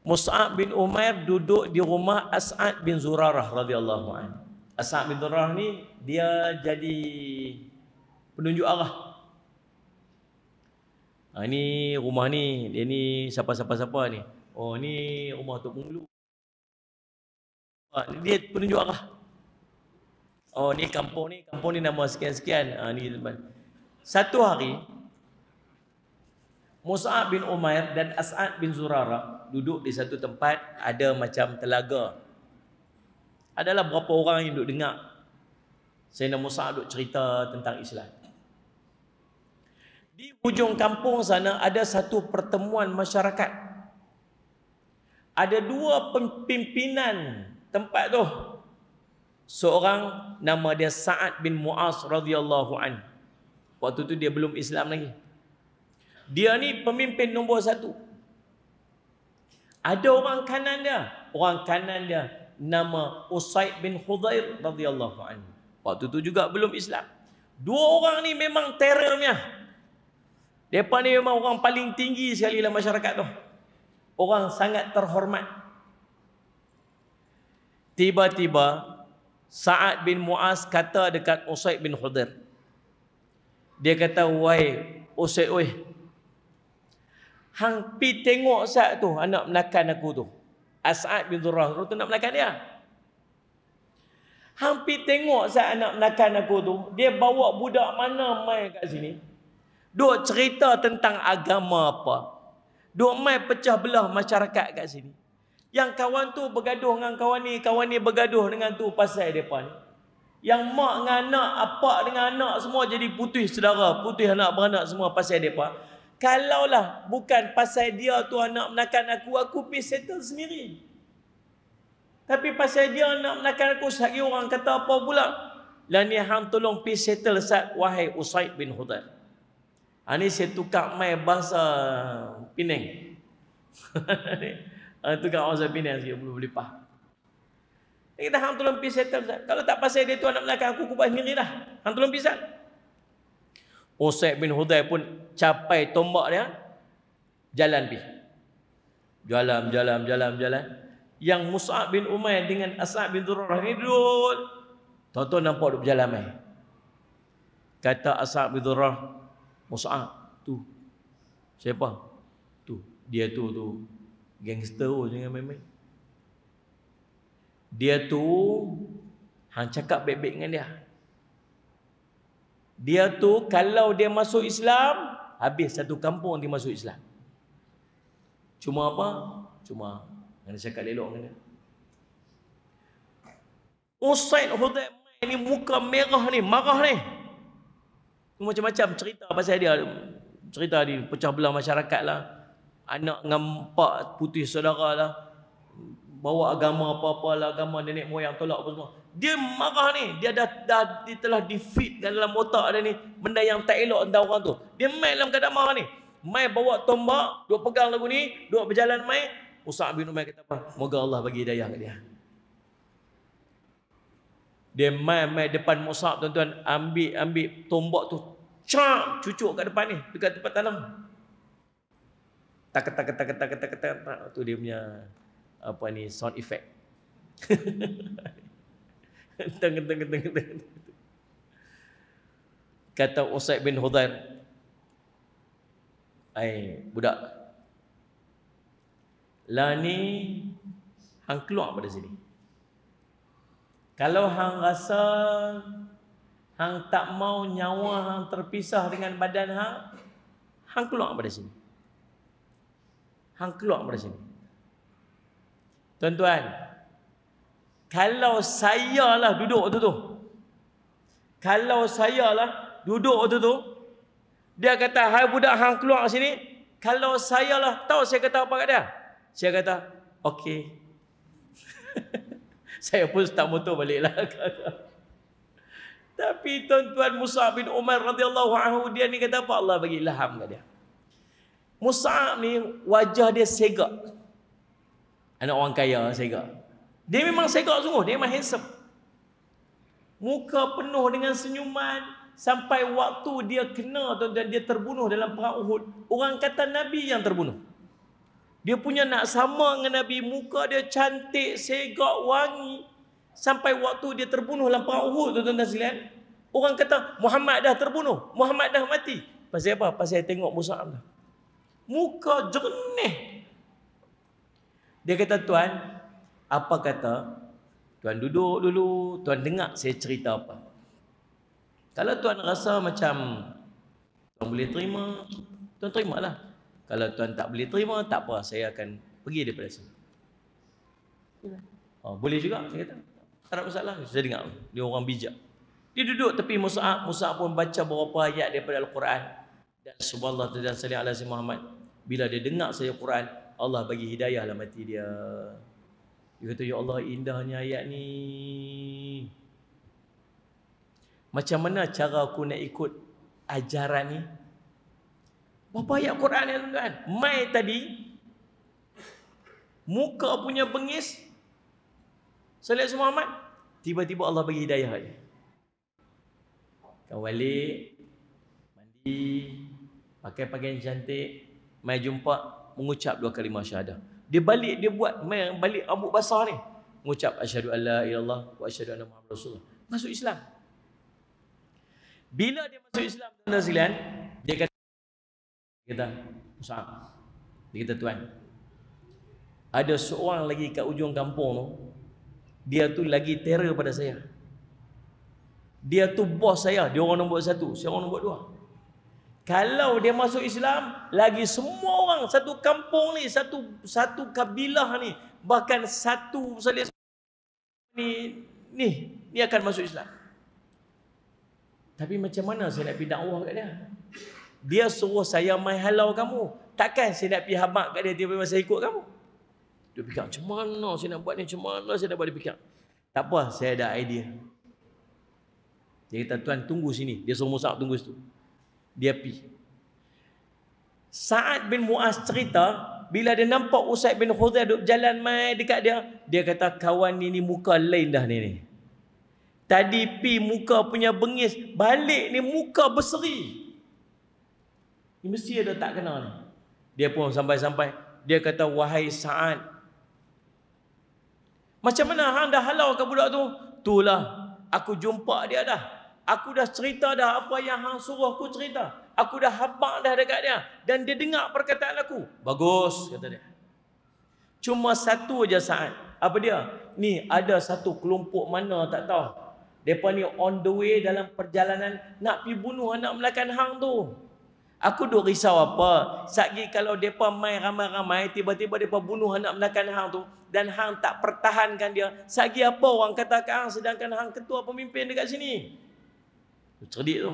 Mus'ab bin Umair duduk di rumah As'ad bin Zurarah radhiyallahu anhu. As'ad bin Zurarah ni dia jadi penunjuk arah. Ha, ni rumah ni, dia ni siapa-siapa-siapa ni. Oh ni rumah tu Mulu. Ha, dia penunjuk arah. Oh ni kampung ni, kampung ni nama sekian-sekian. Ha, ni. Satu hari Musa bin Umair dan As'ad bin Zurara duduk di satu tempat ada macam telaga. Adalah berapa orang yang duduk dengar Sayyidina Musa duduk cerita tentang Islam. Di hujung kampung sana ada satu pertemuan masyarakat. Ada dua pimpinan tempat tu seorang nama dia Sa'ad bin Mu'az radhiyallahu an. Waktu tu dia belum Islam lagi. Dia ni pemimpin nombor satu. Ada orang kanan dia. Orang kanan dia nama Usaid bin Khudair radhiyallahu an. Waktu tu juga belum Islam. Dua orang ni memang terornya. Depa ni memang orang paling tinggi sekali dalam masyarakat tu. Orang sangat terhormat. Tiba-tiba Sa'ad bin Mu'az kata dekat Usaid bin Khudir. Dia kata, wahai Usaid, weh. Hang pi tengok Sa'ad tu, anak menakan aku tu. As'ad bin Zurrah tu nak menakan dia. Hang pi tengok Sa'ad anak menakan aku tu, dia bawa budak mana mai kat sini. Duk cerita tentang agama apa. Duk mai pecah belah masyarakat kat sini. Yang kawan tu bergaduh dengan kawan ni, kawan ni bergaduh dengan tu pasal depan ni. Yang mak dengan anak, apak dengan anak semua jadi putih saudara, putih anak beranak semua pasal depan. Kalaulah bukan pasal dia tu anak menakan aku, aku pergi settle sendiri. Tapi pasal dia anak menakan aku, sehari orang kata apa pula? Dan ni hang tolong pergi settle saat wahai Usaid bin Hudair. Ha, saya tukar mai bahasa Penang. Uh, tu kan orang Zabi ni sikit belum berlimpah. Dia kata, hang tolong pergi settle. Kalau tak pasal dia tu anak melakang aku, kubah sendiri dah. Hang tolong pergi. Usaid bin Hudai pun capai tombak dia. Jalan pergi. Jalan, jalan, jalan, jalan. Yang Mus'ab bin Umair dengan As'ab bin Durrah ni duduk. Tahu-tahu nampak duk berjalan mai. Kata As'ab bin Dhurrah, Mus'ab, tu. Siapa? Tu. Dia tu tu. Gangster jangan main-main. Dia tu hang cakap baik-baik dengan dia. Dia tu kalau dia masuk Islam, habis satu kampung dia masuk Islam. Cuma apa? Cuma kena cakap elok dengan dia. Usaid Hudaib ni muka merah ni, marah ni. Macam-macam cerita pasal dia. Cerita di pecah belah masyarakat lah. Anak dengan pak putih saudara lah. Bawa agama apa-apa lah. Agama nenek moyang tolak apa semua. Dia marah ni. Dia dah, dah dia telah defeat dalam otak dia ni. Benda yang tak elok tentang orang tu. Dia main dalam keadaan marah ni. Main bawa tombak. Dua pegang lagu ni. Dua berjalan main. Usah bin Umar kata apa? Moga Allah bagi hidayah ke dia. Dia mai-mai depan Musab tuan-tuan ambil ambil tombak tu cak cucuk kat depan ni dekat tempat tanam. Tak tak tak tak tak tak tak tu dia punya apa ni sound effect. teng teng teng teng. Kata Usaid bin Hudair Ai budak Lah ni hang keluar pada sini. Kalau hang rasa hang tak mau nyawa hang terpisah dengan badan hang, hang keluar pada sini. Hang keluar pada sini. Tuan-tuan, kalau saya lah duduk tu tu. Kalau saya lah duduk tu tu. Dia kata, hai budak hang keluar sini. Kalau saya lah, tahu saya kata apa kat dia? Saya kata, okey. Saya pun start motor baliklah. Tapi tuan-tuan Musa bin Umar radhiyallahu anhu dia ni kata apa Allah bagi ilham kat dia. Musa ni wajah dia segak. Anak orang kaya segak. Dia memang segak sungguh, dia memang handsome. Muka penuh dengan senyuman sampai waktu dia kena tuan-tuan dia terbunuh dalam perang Uhud. Orang kata Nabi yang terbunuh. Dia punya nak sama dengan Nabi. Muka dia cantik, segak, wangi. Sampai waktu dia terbunuh dalam perang Uhud tuan-tuan dan sekalian. Orang kata Muhammad dah terbunuh. Muhammad dah mati. Pasal apa? Pasal tengok Musa dah. Muka jernih. Dia kata, Tuan, apa kata? Tuan duduk dulu. Tuan dengar saya cerita apa. Kalau Tuan rasa macam Tuan boleh terima, Tuan terimalah. Kalau tuan tak boleh terima, tak apa. Saya akan pergi daripada sini. Oh, boleh juga, saya kata. Tak ada masalah. Saya dengar. Dia orang bijak. Dia duduk tepi Musa. Musa pun baca beberapa ayat daripada Al-Quran. Dan subhanallah dan salim ala Muhammad. Bila dia dengar saya Quran, Allah bagi hidayah dalam hati dia. Dia kata, Ya Allah, indahnya ayat ni. Macam mana cara aku nak ikut ajaran ni? Berapa ayat Quran ni tuan-tuan? Mai tadi muka punya bengis Salih Muhammad tiba-tiba Allah bagi hidayah dia. Kau balik mandi pakai pakaian cantik mai jumpa mengucap dua kalimah syahadah. Dia balik dia buat mai balik rambut basah ni mengucap asyhadu alla ilallah wa asyhadu anna muhammadar rasulullah. Masuk Islam. Bila dia masuk Islam tuan-tuan dia kata dia kata. Dia kata, Tuan. Ada seorang lagi kat ujung kampung tu. Dia tu lagi terror pada saya. Dia tu bos saya. Dia orang nombor satu. Saya orang nombor dua. Kalau dia masuk Islam, lagi semua orang satu kampung ni, satu satu kabilah ni, bahkan satu salih ni, ni, ni akan masuk Islam. Tapi macam mana saya nak pergi dakwah kat dia? Dia suruh saya main halau kamu. Takkan saya nak pergi habak kat dia tiba-tiba saya ikut kamu. Dia fikir macam mana saya nak buat ni, macam mana saya nak buat dia fikir. Tak apa, saya ada idea. Dia kata, tuan tunggu sini. Dia suruh Musa tunggu situ. Dia pergi. Sa'ad bin Mu'az cerita, bila dia nampak Usaid bin Khudair duduk jalan mai dekat dia, dia kata, kawan ni, ni muka lain dah ni. ni. Tadi pi muka punya bengis, balik ni muka berseri. Ini mesti ada tak kenal ni. Dia pun sampai-sampai dia kata wahai Sa'ad. Macam mana hang dah halau ke budak tu? Itulah aku jumpa dia dah. Aku dah cerita dah apa yang hang suruh aku cerita. Aku dah habaq dah dekat dia dan dia dengar perkataan aku. Bagus kata dia. Cuma satu aja saat. Apa dia? Ni ada satu kelompok mana tak tahu. Depa ni on the way dalam perjalanan nak pi bunuh anak melakan hang tu. Aku duk risau apa? Satgi kalau depa main ramai-ramai tiba-tiba depa bunuh anak menakan hang tu dan hang tak pertahankan dia. Satgi apa orang kata hang sedangkan hang ketua pemimpin dekat sini? Cerdik tu.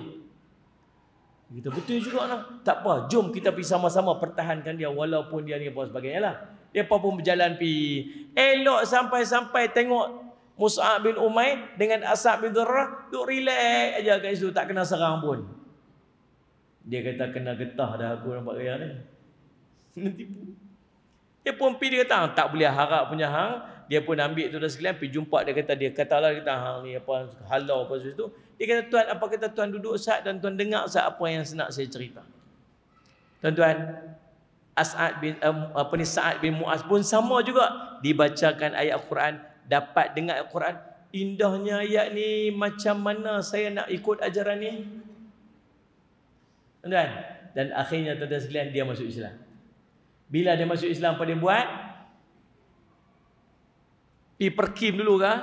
Kita betul juga lah. Tak apa, jom kita pergi sama-sama pertahankan dia walaupun dia ni apa sebagainya lah. Depa pun berjalan pi. Elok sampai-sampai tengok Mus'ab bin Umair dengan As'ab bin Zurrah duk relax aja kat situ tak kena serang pun. Dia kata kena getah dah aku nampak gaya ni. Nanti pun. Dia pun pergi dia kata tak boleh harap punya hang. Dia pun ambil tu dah sekalian pergi jumpa dia kata dia kata lah kata hang ni apa halau apa situ. Dia kata tuan apa kata tuan duduk sat dan tuan dengar sat apa yang nak saya cerita. Tuan-tuan As'ad bin um, apa ni Sa'ad bin Mu'az pun sama juga dibacakan ayat Al-Quran dapat dengar Al-Quran indahnya ayat ni macam mana saya nak ikut ajaran ni Tuan dan akhirnya tuan sekalian dia masuk Islam. Bila dia masuk Islam apa dia buat? Pi perkim dulu ke?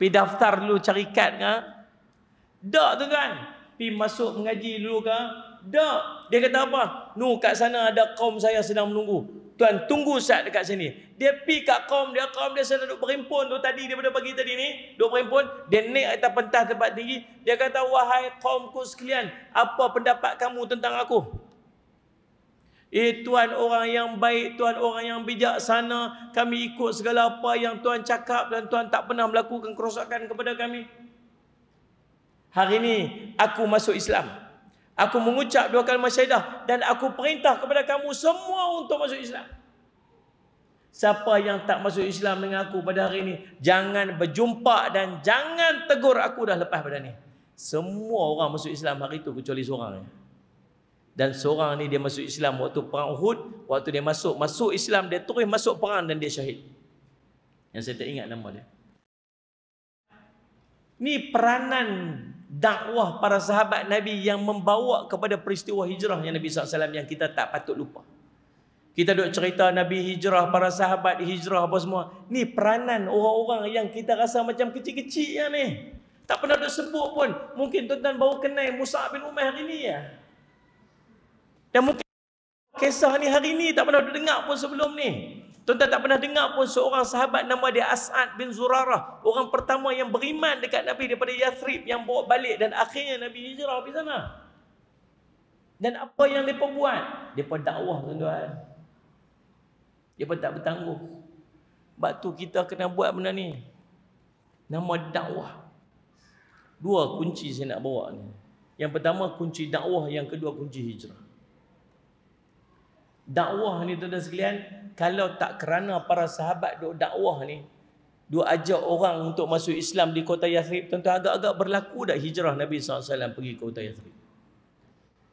Pi daftar dulu cari kad ke? Tak tuan-tuan. Pi masuk mengaji dulu ke? Tak. Dia kata apa? Nu kat sana ada kaum saya sedang menunggu. Tuan tunggu saat dekat sini. Dia pi kat kaum dia, kaum dia sedang duduk berhimpun tu tadi daripada pagi tadi ni, duduk berhimpun, dia naik atas pentas tempat tinggi, dia kata wahai kaumku sekalian, apa pendapat kamu tentang aku? Eh tuan orang yang baik, tuan orang yang bijaksana, kami ikut segala apa yang tuan cakap dan tuan tak pernah melakukan kerosakan kepada kami. Hari ini aku masuk Islam. Aku mengucap dua kalimat syahadah dan aku perintah kepada kamu semua untuk masuk Islam. Siapa yang tak masuk Islam dengan aku pada hari ini, jangan berjumpa dan jangan tegur aku dah lepas pada ni. Semua orang masuk Islam hari itu kecuali seorang. Dan seorang ni dia masuk Islam waktu perang Uhud, waktu dia masuk masuk Islam dia terus masuk perang dan dia syahid. Yang saya tak ingat nama dia. Ni peranan dakwah para sahabat Nabi yang membawa kepada peristiwa hijrah yang Nabi SAW yang kita tak patut lupa. Kita duk cerita Nabi hijrah, para sahabat hijrah apa semua. Ni peranan orang-orang yang kita rasa macam kecil-kecil ya ni. Tak pernah duk sebut pun. Mungkin tuan-tuan baru kenal Musa bin Umar hari ni ya. Dan mungkin kisah ni hari ni tak pernah dengar pun sebelum ni. Tuan-tuan tak pernah dengar pun seorang sahabat nama dia As'ad bin Zurarah. Orang pertama yang beriman dekat Nabi daripada Yathrib yang bawa balik. Dan akhirnya Nabi hijrah di sana. Dan apa yang mereka buat? Mereka dakwah tuan-tuan. Mereka tak bertangguh. Sebab tu kita kena buat benda ni. Nama dakwah. Dua kunci saya nak bawa ni. Yang pertama kunci dakwah, yang kedua kunci hijrah dakwah ni tuan-tuan sekalian kalau tak kerana para sahabat duk dakwah ni duk ajak orang untuk masuk Islam di kota Yathrib tuan-tuan agak-agak berlaku dah hijrah Nabi SAW pergi ke kota Yathrib.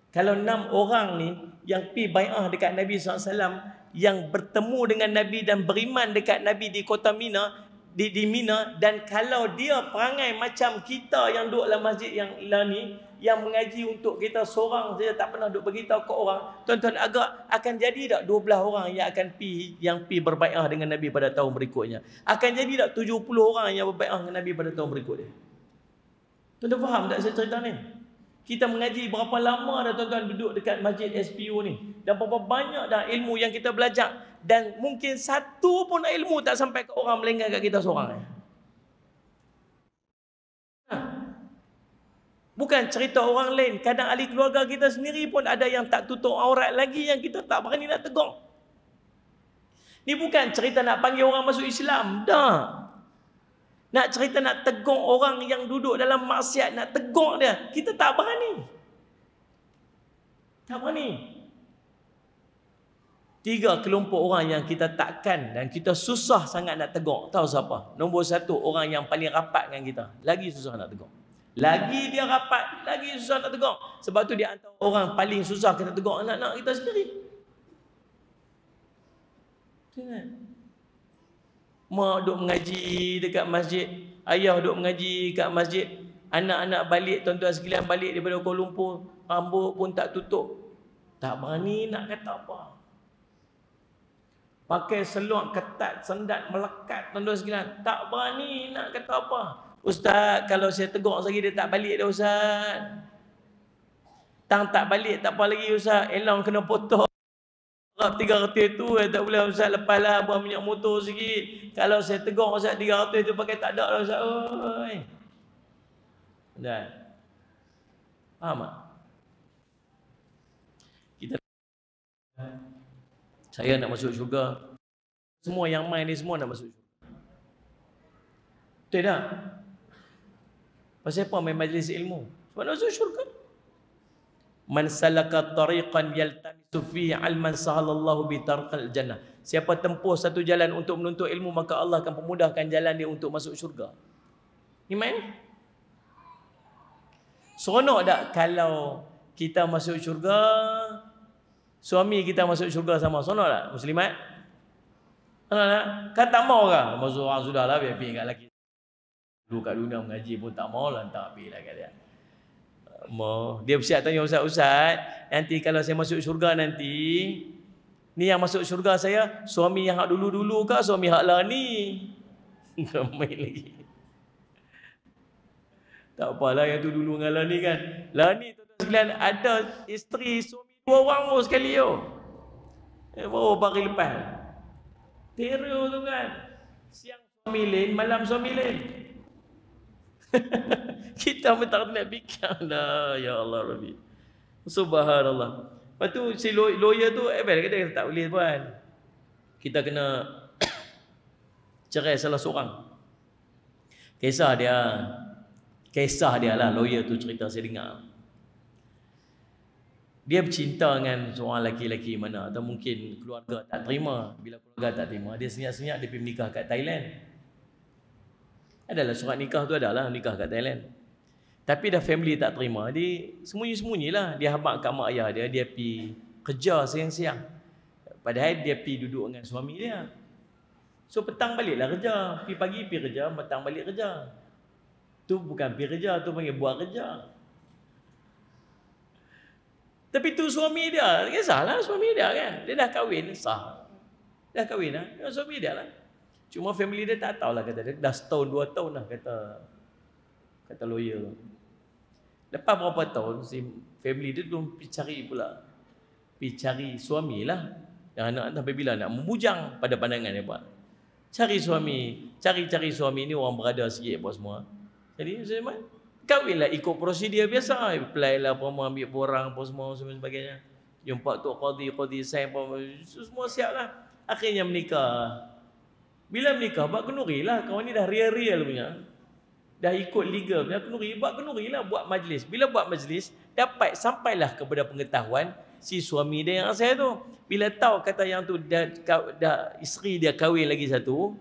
Kalau enam orang ni yang pi bai'ah dekat Nabi SAW yang bertemu dengan Nabi dan beriman dekat Nabi di kota Mina di, di Mina dan kalau dia perangai macam kita yang duduk dalam masjid yang lah ni yang mengaji untuk kita seorang saja tak pernah duk beritahu ke orang. Tuan-tuan agak akan jadi tak 12 orang yang akan pi yang pi berbaiat dengan Nabi pada tahun berikutnya? Akan jadi tak 70 orang yang berbaiat dengan Nabi pada tahun berikutnya tuan-tuan faham tak saya cerita ni? Kita mengaji berapa lama dah tuan-tuan duduk dekat masjid SPU ni? Dan berapa banyak dah ilmu yang kita belajar? Dan mungkin satu pun ilmu tak sampai ke orang melengah kat kita seorang eh. Bukan cerita orang lain. Kadang ahli keluarga kita sendiri pun ada yang tak tutup aurat lagi yang kita tak berani nak tegur. Ni bukan cerita nak panggil orang masuk Islam. Dah. Nak cerita nak tegur orang yang duduk dalam maksiat. Nak tegur dia. Kita tak berani. Tak berani. Tiga kelompok orang yang kita takkan dan kita susah sangat nak tegur. Tahu siapa? Nombor satu, orang yang paling rapat dengan kita. Lagi susah nak tegur. Lagi dia rapat, lagi susah nak tegur. Sebab tu dia antara orang paling susah kita tegur anak-anak kita sendiri. Tengok. Mak duk mengaji dekat masjid. Ayah duk mengaji dekat masjid. Anak-anak balik, tuan-tuan sekalian balik daripada Kuala Lumpur. Rambut pun tak tutup. Tak berani nak kata apa. Pakai seluar ketat, sendat, melekat, tuan-tuan sekalian. Tak berani nak kata apa. Ustaz, kalau saya tegur lagi dia tak balik dah Ustaz. Tang tak balik tak apa lagi Ustaz. Elong kena potong. Rap 300 tu eh, tak boleh Ustaz lepas lah buang minyak motor sikit. Kalau saya tegur Ustaz 300 tu pakai tak ada lah Ustaz. Oi. Dan. Faham tak? Kita saya nak masuk syurga. Semua yang main ni semua nak masuk syurga. Betul tak? Pasal apa main majlis ilmu? Sebab nak masuk syurga. Man salaka tariqan yaltamisu fihi alman sahalallahu bi tarqal jannah. Siapa tempuh satu jalan untuk menuntut ilmu maka Allah akan pemudahkan jalan dia untuk masuk syurga. Iman seronok tak kalau kita masuk syurga suami kita masuk syurga sama? Seronok tak? Muslimat? Seronok tak? Kan tak mau ke masuk orang sudahlah biar pergi kat lelaki dulu kat dunia mengaji pun tak mau lah tak pergi lah kat dia dia bersiap tanya Ustaz, Ustaz, nanti kalau saya masuk syurga nanti, ni yang masuk syurga saya, suami yang hak dulu-dulu ke suami hak lah ni? Ramai lagi. Tak apalah yang tu dulu dengan lah ni kan. Lah ni tuan-tuan sekalian, ada isteri suami dua orang pun sekali yo. Eh, baru pagi lepas. Teror tu kan. Siang suami lain, malam suami lain. kita pun tak nak fikir dah ya Allah Rabbi. Subhanallah. Lepas tu si lawyer tu eh bel kata tak boleh tuan kita kena cerai salah seorang. Kisah dia. Kisah dia lah lawyer tu cerita saya dengar. Dia bercinta dengan seorang lelaki-lelaki mana atau mungkin keluarga tak terima. Bila keluarga tak terima dia senyap-senyap dia pergi menikah kat Thailand adalah surat nikah tu adalah nikah kat Thailand. Tapi dah family tak terima, dia sembunyi-sembunyilah. Dia habaq kat mak ayah dia, dia pi kerja siang-siang. Padahal dia pi duduk dengan suami dia. So petang baliklah kerja. Pi pagi pi kerja, petang balik kerja. Tu bukan pi kerja, tu panggil buat kerja. Tapi tu suami dia, kisahlah suami dia kan. Dia dah kahwin, sah. Dah kahwin lah, suami dia lah. Cuma family dia tak tahu lah kata dia. Dah setahun, dua tahun lah kata kata lawyer. Lepas berapa tahun, si family dia belum pergi cari pula. Pergi cari suami lah. Yang anak sampai bila nak membujang pada pandangan dia buat. Cari suami. Cari-cari suami ni orang berada sikit apa semua. Jadi, Sulaiman, kahwinlah ikut prosedur biasa. Apply lah apa ambil borang apa semua semua sebagainya. Jumpa tu qadi, qadi, sign apa semua siap lah. Akhirnya menikah. Bila menikah, buat kenuri lah. Kawan ni dah real-real punya. Dah ikut legal punya kenuri. Buat kenuri lah, buat majlis. Bila buat majlis, dapat sampailah kepada pengetahuan si suami dia yang saya tu. Bila tahu kata yang tu dah, dah isteri dia kahwin lagi satu.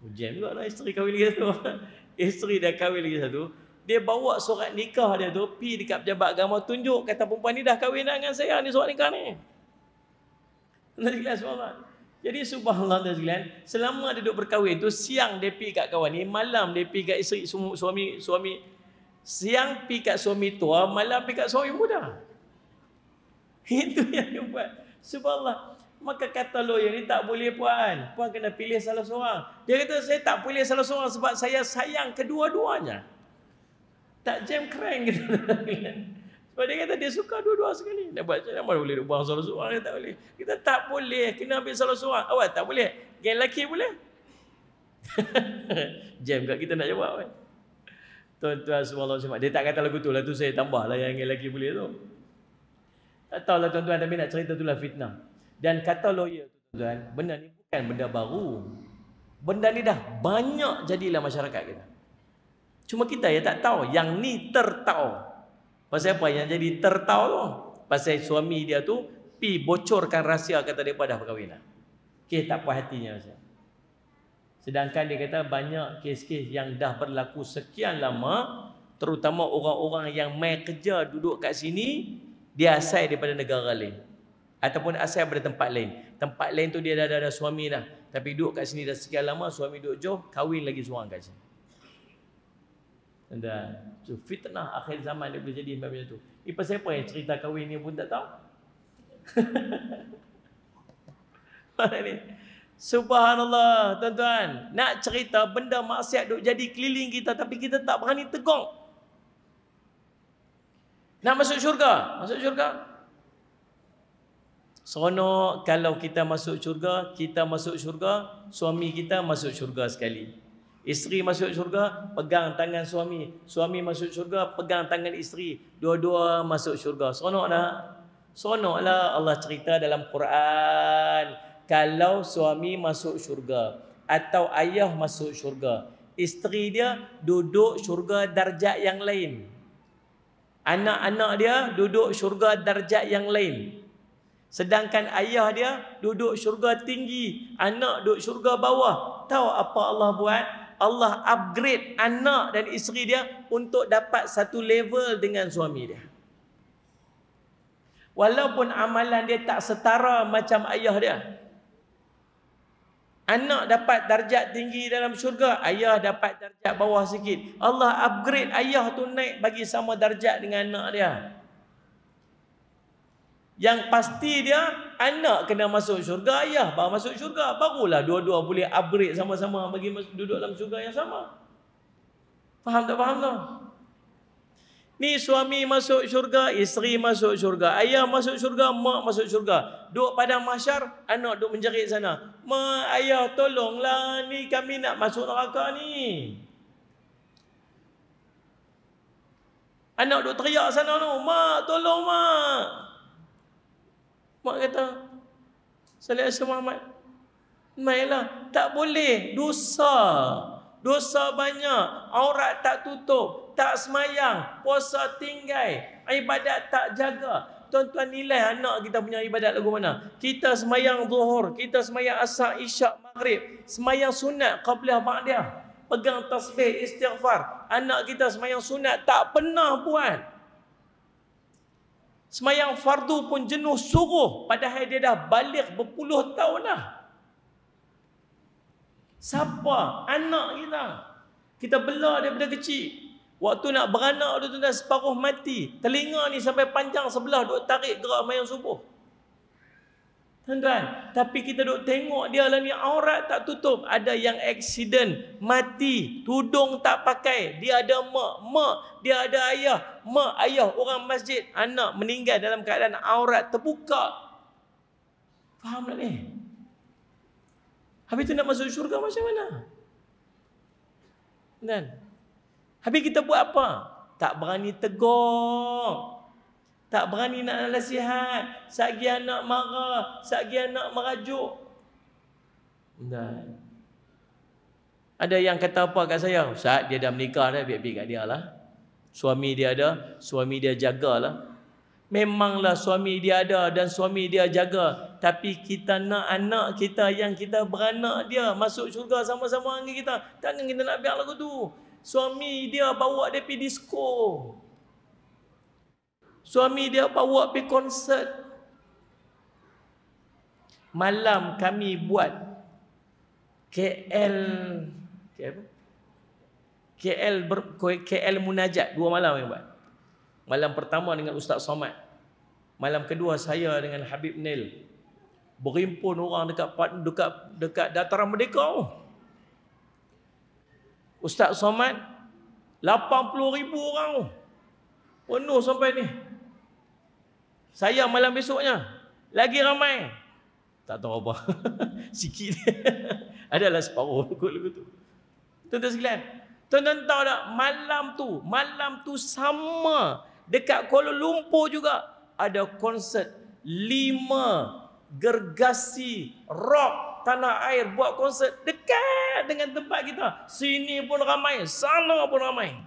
Hujan juga lah isteri kahwin lagi satu. isteri dia kahwin lagi satu. Dia bawa surat nikah dia tu, pi dekat pejabat agama, tunjuk kata perempuan ni dah kahwin dengan saya ni surat nikah ni. Nanti kelas soalan. Jadi subhanallah dan sekalian, selama dia duduk berkahwin tu siang dia pergi kat kawan ni, malam dia pergi kat isteri suami suami siang pergi kat suami tua, malam pergi kat suami muda. Itu yang dia buat. Subhanallah. Maka kata lawyer ni tak boleh puan. Puan kena pilih salah seorang. Dia kata saya tak pilih salah seorang sebab saya sayang kedua-duanya. Tak jam keren gitu. Sebab dia kata dia suka dua-dua sekali. Dia buat macam mana boleh buang salah seorang? Tak boleh. Kita tak boleh. Kena ambil salah seorang. Awak tak boleh. Geng lelaki boleh. Jam kat kita nak jawab kan. Tuan-tuan semua Allah Dia tak kata lagu tu lah tu saya tambah lah yang geng lelaki boleh tu. Tak tahu lah tuan-tuan tapi nak cerita tu lah fitnah. Dan kata lawyer tu tuan-tuan. Benda ni bukan benda baru. Benda ni dah banyak jadilah masyarakat kita. Cuma kita ya tak tahu. Yang ni tertahu. Pasal apa yang jadi tertahu tu? Pasal suami dia tu pi bocorkan rahsia kata dia pada perkahwinan. Kes tak puas hatinya pasal. Sedangkan dia kata banyak kes-kes yang dah berlaku sekian lama terutama orang-orang yang mai kerja duduk kat sini dia asal daripada negara lain ataupun asal daripada tempat lain. Tempat lain tu dia dah ada suami dah Tapi duduk kat sini dah sekian lama, suami duduk jauh, kahwin lagi seorang kat sini. Dan so, fitnah akhir zaman dia boleh jadi macam tu. Ini pasal apa yang cerita kahwin ni pun tak tahu? Ni? Subhanallah, tuan-tuan. Nak cerita benda maksiat duk jadi keliling kita tapi kita tak berani tegur. Nak masuk syurga? Masuk syurga? Seronok kalau kita masuk syurga, kita masuk syurga, suami kita masuk syurga sekali. Isteri masuk syurga, pegang tangan suami. Suami masuk syurga, pegang tangan isteri. Dua-dua masuk syurga. Seronok tak? Seronoklah Allah cerita dalam Quran. Kalau suami masuk syurga atau ayah masuk syurga, isteri dia duduk syurga darjat yang lain. Anak-anak dia duduk syurga darjat yang lain. Sedangkan ayah dia duduk syurga tinggi, anak duduk syurga bawah. Tahu apa Allah buat? Allah upgrade anak dan isteri dia untuk dapat satu level dengan suami dia. Walaupun amalan dia tak setara macam ayah dia. Anak dapat darjat tinggi dalam syurga, ayah dapat darjat bawah sikit. Allah upgrade ayah tu naik bagi sama darjat dengan anak dia. Yang pasti dia anak kena masuk syurga, ayah baru masuk syurga. Barulah dua-dua boleh upgrade sama-sama bagi duduk dalam syurga yang sama. Faham tak faham tak? Ni suami masuk syurga, isteri masuk syurga, ayah masuk syurga, mak masuk syurga. Duduk pada masyar, anak duduk menjerit sana. Mak, ayah tolonglah ni kami nak masuk neraka ni. Anak duduk teriak sana tu. Mak, tolong mak. Mak kata, Salih Asyam Muhammad, Mainlah, tak boleh, dosa. Dosa banyak, aurat tak tutup, tak semayang, puasa tinggai, ibadat tak jaga. Tuan-tuan nilai anak kita punya ibadat lagu mana? Kita semayang zuhur, kita semayang asar, isyak, maghrib, semayang sunat, qabliyah, ba'diyah. Pegang tasbih, istighfar. Anak kita semayang sunat, tak pernah buat. Semayang fardu pun jenuh suruh padahal dia dah balik berpuluh tahun dah. Siapa? Anak kita. Kita bela daripada kecil. Waktu nak beranak tu dah separuh mati. Telinga ni sampai panjang sebelah duk tarik gerak mayang subuh. Tuan-tuan, tapi kita duk tengok dia lah ni aurat tak tutup. Ada yang accident, mati, tudung tak pakai. Dia ada mak, mak, dia ada ayah. Mak, ayah, orang masjid, anak meninggal dalam keadaan aurat terbuka. Faham tak ni? Habis tu nak masuk syurga macam mana? Dan habis kita buat apa? Tak berani tegur. Tak berani nak nasihat. Sagi anak marah. Sagi anak merajuk. Dan ada yang kata apa kat saya? Saat dia dah menikah dah, biar-biar kat dia lah. Suami dia ada, suami dia jagalah. Memanglah suami dia ada dan suami dia jaga. Tapi kita nak anak kita yang kita beranak dia masuk syurga sama-sama dengan kita. Takkan kita nak biar lagu tu. Suami dia bawa dia pergi disco. Suami dia bawa pergi konsert. Malam kami buat KL KL ber, KL munajat dua malam yang buat. Malam pertama dengan Ustaz Somad. Malam kedua saya dengan Habib Nil. Berimpun orang dekat dekat dekat dataran merdeka. Ustaz Somad 80 ribu orang. Penuh sampai ni. Saya malam besoknya lagi ramai. Tak tahu apa. Sikit. Adalah separuh kot lagu tu. Tuan-tuan sekalian, tuan-tuan tahu tak malam tu, malam tu sama dekat Kuala Lumpur juga ada konsert lima gergasi rock tanah air buat konsert dekat dengan tempat kita. Sini pun ramai, sana pun ramai.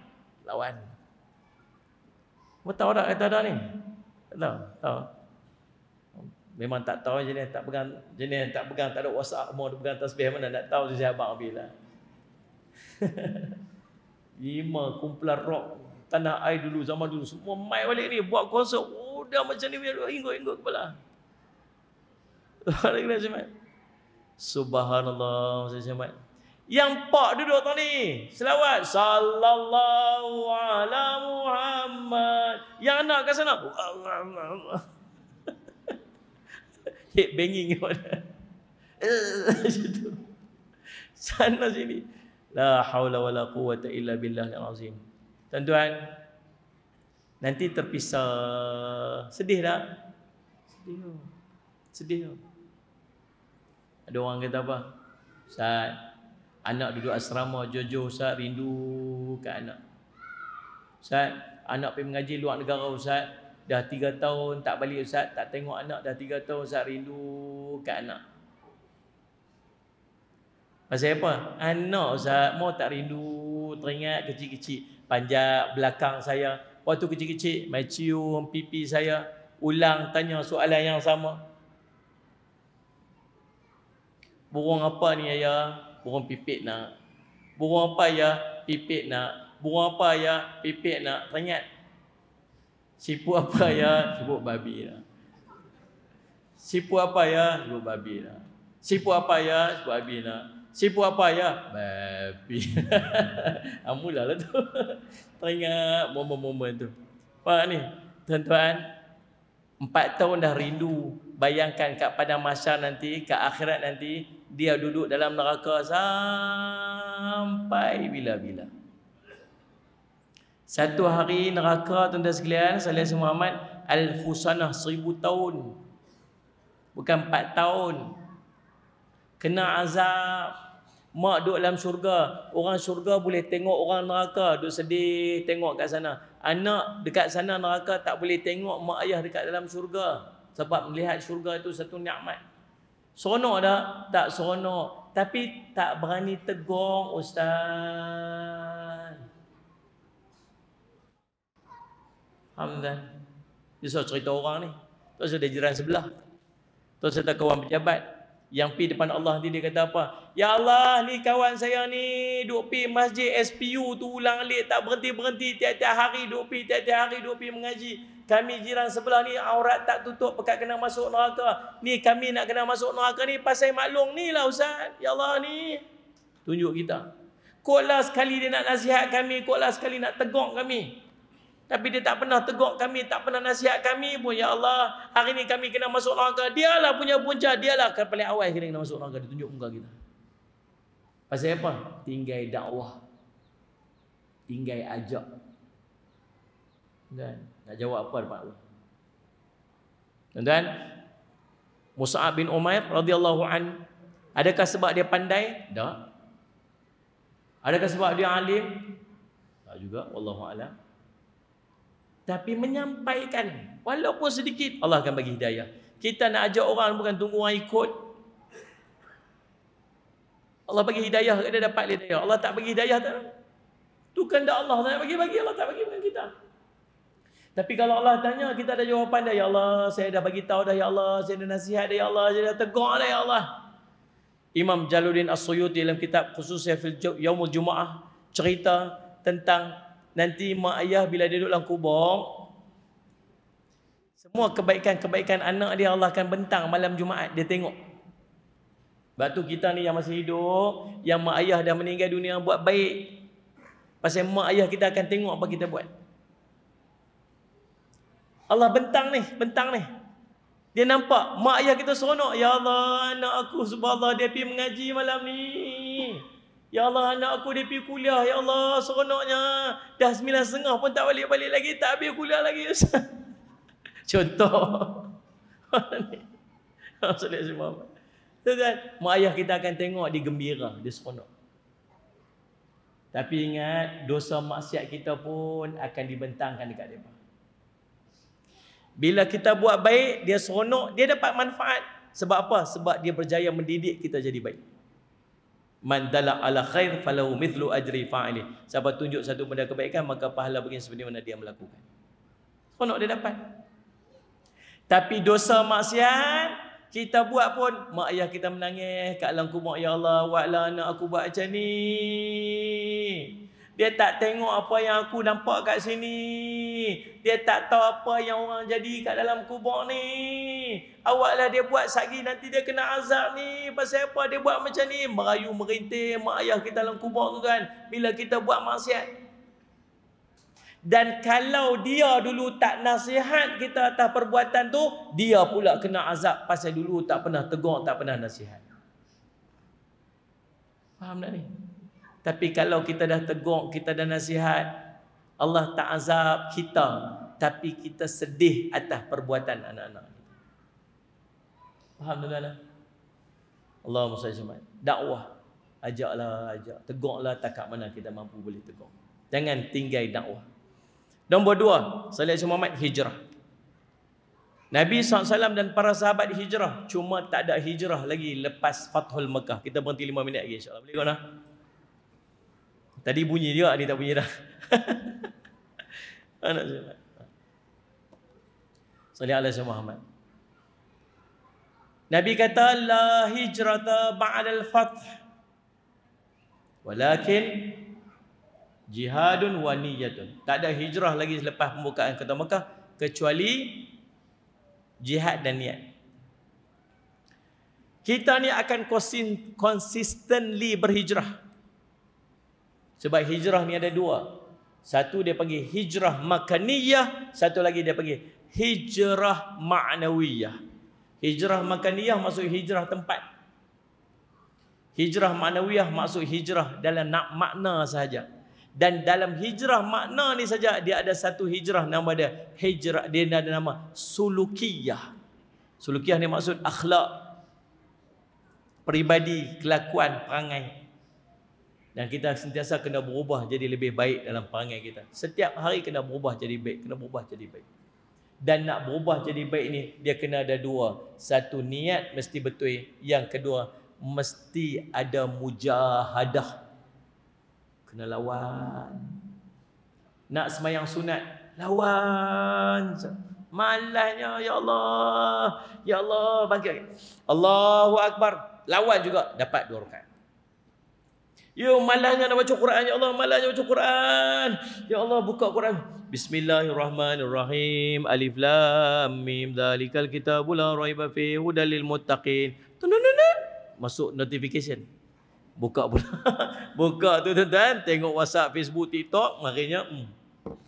Lawan. Mau tahu tak kata ada ni? Tahu. tahu. Memang tak tahu jenis tak pegang jenis tak pegang tak ada WhatsApp mau pegang tasbih mana nak tahu dia abang bila. Lima kumpulan rock tanah air dulu zaman dulu semua mai balik ni buat konsert udah macam ni punya inggut-inggut kepala. Subhanallah Saya selamat Yang pak duduk tadi Selawat Sallallahu ala Muhammad. Yang anak kat sana Hit banging Sana sini. La haula wa la quwata illa billah yang azim. Tuan-tuan Nanti terpisah. Sedih tak? Sedih Sedih Ada orang kata apa? Ustaz Anak duduk asrama Jojo Ustaz rindu kat anak. Ustaz Anak pergi mengaji luar negara Ustaz. Dah tiga tahun tak balik Ustaz. Tak tengok anak dah tiga tahun Ustaz rindu kat anak. Pasal apa? Anak Ustaz mau tak rindu teringat kecil-kecil. Panjat belakang saya. Waktu kecil-kecil mai cium pipi saya. Ulang tanya soalan yang sama. Burung apa ni ayah burung pipit nak burung apa ya pipit nak burung apa ya pipit nak teringat sipu apa ya sipu babi lah sipu apa ya sipu babi lah sipu apa ya sipu babi lah Sipu apa ya? Babi. Amula lah tu. Teringat momen-momen tu. Pak ni, tuan-tuan. Empat tahun dah rindu. Bayangkan kat pada masa nanti, kat akhirat nanti, dia duduk dalam neraka sampai bila-bila. Satu hari neraka tuan-tuan sekalian, Salih Muhammad, Al-Fusanah seribu tahun. Bukan empat tahun. Kena azab. Mak duduk dalam syurga. Orang syurga boleh tengok orang neraka. Duduk sedih tengok kat sana. Anak dekat sana neraka tak boleh tengok mak ayah dekat dalam syurga. Sebab melihat syurga itu satu nikmat seronok tak? Tak seronok. Tapi tak berani tegur ustaz. Alhamdulillah Dia cerita orang ni. Tu saya jiran sebelah. Tu saya kawan pejabat. Yang pi depan Allah nanti dia kata apa? Ya Allah, ni kawan saya ni duk pi masjid SPU tu ulang alik tak berhenti-berhenti. Tiap-tiap hari duk pi tiap-tiap hari duk pi mengaji. Kami jiran sebelah ni aurat tak tutup pekat kena masuk neraka. Ni kami nak kena masuk neraka ni pasal maklum ni lah Ustaz. Ya Allah ni. Tunjuk kita. Koklah sekali dia nak nasihat kami, koklah sekali nak tegur kami. Tapi dia tak pernah tegur kami, tak pernah nasihat kami pun. Ya Allah, hari ini kami kena masuk neraka. Dialah punya punca, dialah kan paling awal kena masuk neraka. Dia tunjuk muka kita. Pasal apa? Tinggal dakwah. Tinggal ajak. Dan nak jawab apa depan Allah? Dan Musa'ab bin Umair radhiyallahu an adakah sebab dia pandai? Tak. Adakah sebab dia alim? Tak juga, wallahu alam tapi menyampaikan walaupun sedikit Allah akan bagi hidayah kita nak ajak orang bukan tunggu orang ikut Allah bagi hidayah dia dapat hidayah Allah tak bagi hidayah tak tu kan dah Allah tak bagi bagi Allah tak bagi bukan kita tapi kalau Allah tanya kita ada jawapan dah ya Allah saya dah bagi tahu dah ya Allah saya dah nasihat dah ya Allah saya dah tegur dah ya Allah. Imam Jaluddin As-Suyuti dalam kitab khususnya fil Yaumul Jumaah cerita tentang nanti mak ayah bila dia duduk dalam kubur semua kebaikan-kebaikan anak dia Allah akan bentang malam Jumaat dia tengok. Batu kita ni yang masih hidup yang mak ayah dah meninggal dunia buat baik. Pasal mak ayah kita akan tengok apa kita buat Allah bentang ni bentang ni dia nampak mak ayah kita seronok ya Allah anak aku subhanallah dia pergi mengaji malam ni Ya Allah anak aku dia pergi kuliah. Ya Allah seronoknya. Dah sembilan setengah pun tak balik-balik lagi. Tak habis kuliah lagi. Contoh. Maksudnya semua. Tuan, mak ayah kita akan tengok dia gembira. Dia seronok. Tapi ingat dosa maksiat kita pun akan dibentangkan dekat dia. Bila kita buat baik, dia seronok, dia dapat manfaat. Sebab apa? Sebab dia berjaya mendidik kita jadi baik. Man dala ala khair falahu mithlu ajri fa'ili siapa tunjuk satu benda kebaikan maka pahala bagi seperti mana dia melakukan. Seronok dia dapat. Tapi dosa maksiat kita buat pun mak ayah kita menangis kat dalam kubur ya Allah buatlah anak aku buat macam ni Dia tak tengok apa yang aku nampak kat sini. Dia tak tahu apa yang orang jadi kat dalam kubur ni. Awaklah dia buat sagi nanti dia kena azab ni. Pasal apa dia buat macam ni? Merayu merintih mak ayah kita dalam kubur tu kan. Bila kita buat maksiat. Dan kalau dia dulu tak nasihat kita atas perbuatan tu, dia pula kena azab pasal dulu tak pernah tegur, tak pernah nasihat. Faham tak ni? Tapi kalau kita dah tegur, kita dah nasihat, Allah tak azab kita, tapi kita sedih atas perbuatan anak-anak. Faham tuan-tuan? Allah SWT. Dakwah. Ajaklah, ajak. Tegurlah tak kat mana kita mampu boleh tegur. Jangan tinggal dakwah. Nombor dua, Salih Muhammad hijrah. Nabi SAW dan para sahabat hijrah. Cuma tak ada hijrah lagi lepas Fathul Mekah. Kita berhenti lima minit lagi insyaAllah. Boleh kau nak? Tadi bunyi juga, ni tak bunyi dah. Anak saya. Salih alaihi Muhammad. Nabi kata la hijrata ba'dal fath. Walakin jihadun wa niyatun. Tak ada hijrah lagi selepas pembukaan kota Mekah kecuali jihad dan niat. Kita ni akan consistently berhijrah. Sebab hijrah ni ada dua. Satu dia panggil hijrah makaniyah, satu lagi dia panggil hijrah ma'nawiyah. Hijrah makaniyah maksud hijrah tempat. Hijrah ma'nawiyah maksud hijrah dalam nak makna saja. Dan dalam hijrah makna ni saja dia ada satu hijrah nama dia hijrah dia ada nama sulukiyah. Sulukiyah ni maksud akhlak peribadi, kelakuan, perangai. Dan kita sentiasa kena berubah jadi lebih baik dalam perangai kita. Setiap hari kena berubah jadi baik. Kena berubah jadi baik. Dan nak berubah jadi baik ni, dia kena ada dua. Satu, niat mesti betul. Yang kedua, mesti ada mujahadah. Kena lawan. Nak semayang sunat, lawan. Malasnya, Ya Allah. Ya Allah, bagi. Allahu Akbar. Lawan juga, dapat dua rakaat. Ya malahnya nak baca Quran ya Allah malahnya baca Quran. Ya Allah buka Quran. Bismillahirrahmanirrahim. Alif lam mim dzalikal kitabul la raiba fi hudal lil muttaqin. Masuk notification. Buka pula. buka tu tuan-tuan, tengok WhatsApp, Facebook, TikTok, maknanya hmm.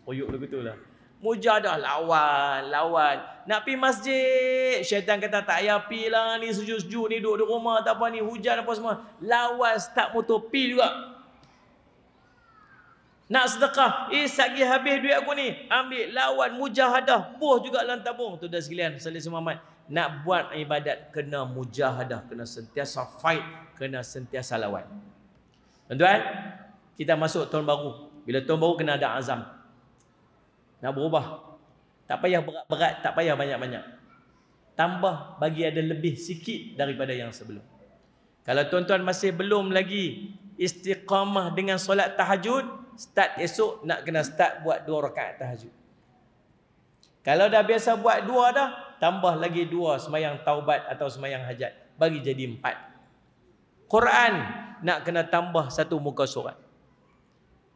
Oyuk begitu lah mujadah lawan lawan. Nak pi masjid. Syaitan kata tak payah pi lah ni sejuk-sejuk ni duduk di rumah tak apa ni hujan apa semua. Lawan start motor pi juga. Nak sedekah. Eh sagi habis duit aku ni. Ambil lawan mujahadah. Buh juga dalam tabung. Tu dah sekalian salih Muhammad. Nak buat ibadat kena mujahadah kena sentiasa fight kena sentiasa lawan. Tuan-tuan kita masuk tahun baru. Bila tahun baru kena ada azam nak berubah. Tak payah berat-berat, tak payah banyak-banyak. Tambah bagi ada lebih sikit daripada yang sebelum. Kalau tuan-tuan masih belum lagi istiqamah dengan solat tahajud, start esok nak kena start buat dua rakaat tahajud. Kalau dah biasa buat dua dah, tambah lagi dua semayang taubat atau semayang hajat. Bagi jadi empat. Quran nak kena tambah satu muka surat.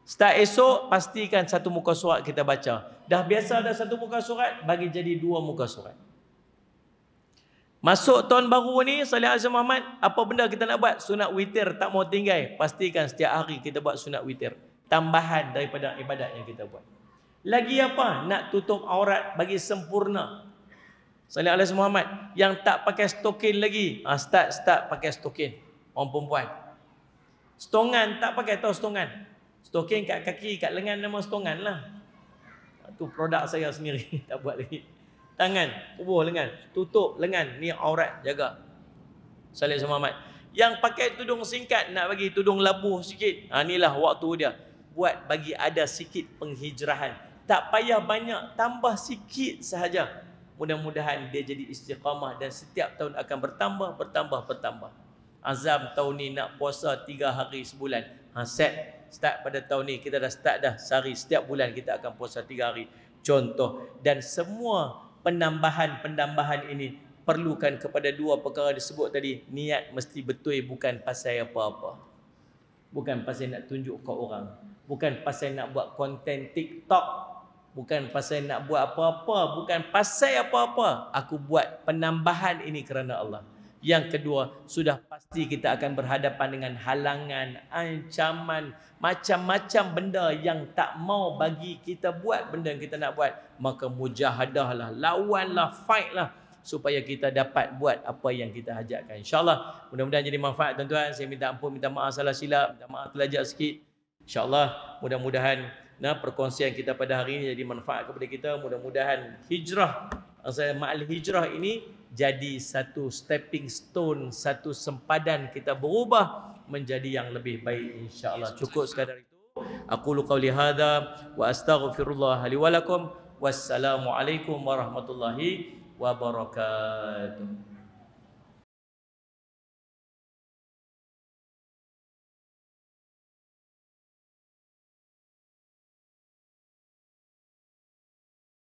Start esok, pastikan satu muka surat kita baca. Dah biasa ada satu muka surat, bagi jadi dua muka surat. Masuk tahun baru ni, Salih Azam Muhammad, apa benda kita nak buat? Sunat witir, tak mau tinggal. Pastikan setiap hari kita buat sunat witir. Tambahan daripada ibadat yang kita buat. Lagi apa? Nak tutup aurat bagi sempurna. Salih Azam Muhammad, yang tak pakai stokin lagi, ha, start, start pakai stokin. Orang perempuan. Stongan, tak pakai tahu stongan. Stoking kat kaki, kat lengan nama stongan lah. Itu produk saya sendiri. tak buat lagi. Tangan, pubuh lengan. Tutup lengan. Ni aurat, jaga. Salih Ahmad. Yang pakai tudung singkat, nak bagi tudung labuh sikit. Ha, inilah waktu dia. Buat bagi ada sikit penghijrahan. Tak payah banyak, tambah sikit sahaja. Mudah-mudahan dia jadi istiqamah dan setiap tahun akan bertambah, bertambah, bertambah. Azam tahun ni nak puasa tiga hari sebulan. Ha, set start pada tahun ni kita dah start dah sehari setiap bulan kita akan puasa tiga hari contoh dan semua penambahan-penambahan ini perlukan kepada dua perkara disebut tadi niat mesti betul bukan pasal apa-apa Bukan pasal nak tunjuk ke orang. Bukan pasal nak buat konten TikTok. Bukan pasal nak buat apa-apa. Bukan pasal apa-apa. Aku buat penambahan ini kerana Allah. Yang kedua, sudah pasti kita akan berhadapan dengan halangan, ancaman, macam-macam benda yang tak mau bagi kita buat benda yang kita nak buat. Maka mujahadahlah, lawanlah, fightlah supaya kita dapat buat apa yang kita hajatkan. InsyaAllah, mudah-mudahan jadi manfaat tuan-tuan. Saya minta ampun, minta maaf salah silap, minta maaf terlajak sikit. InsyaAllah, mudah-mudahan nah, perkongsian kita pada hari ini jadi manfaat kepada kita. Mudah-mudahan hijrah, saya ma'al hijrah ini jadi satu stepping stone, satu sempadan kita berubah menjadi yang lebih baik insya-Allah. Cukup sekadar itu. Aku lu qauli hadza wa astaghfirullah li wa lakum. Wassalamualaikum warahmatullahi wabarakatuh.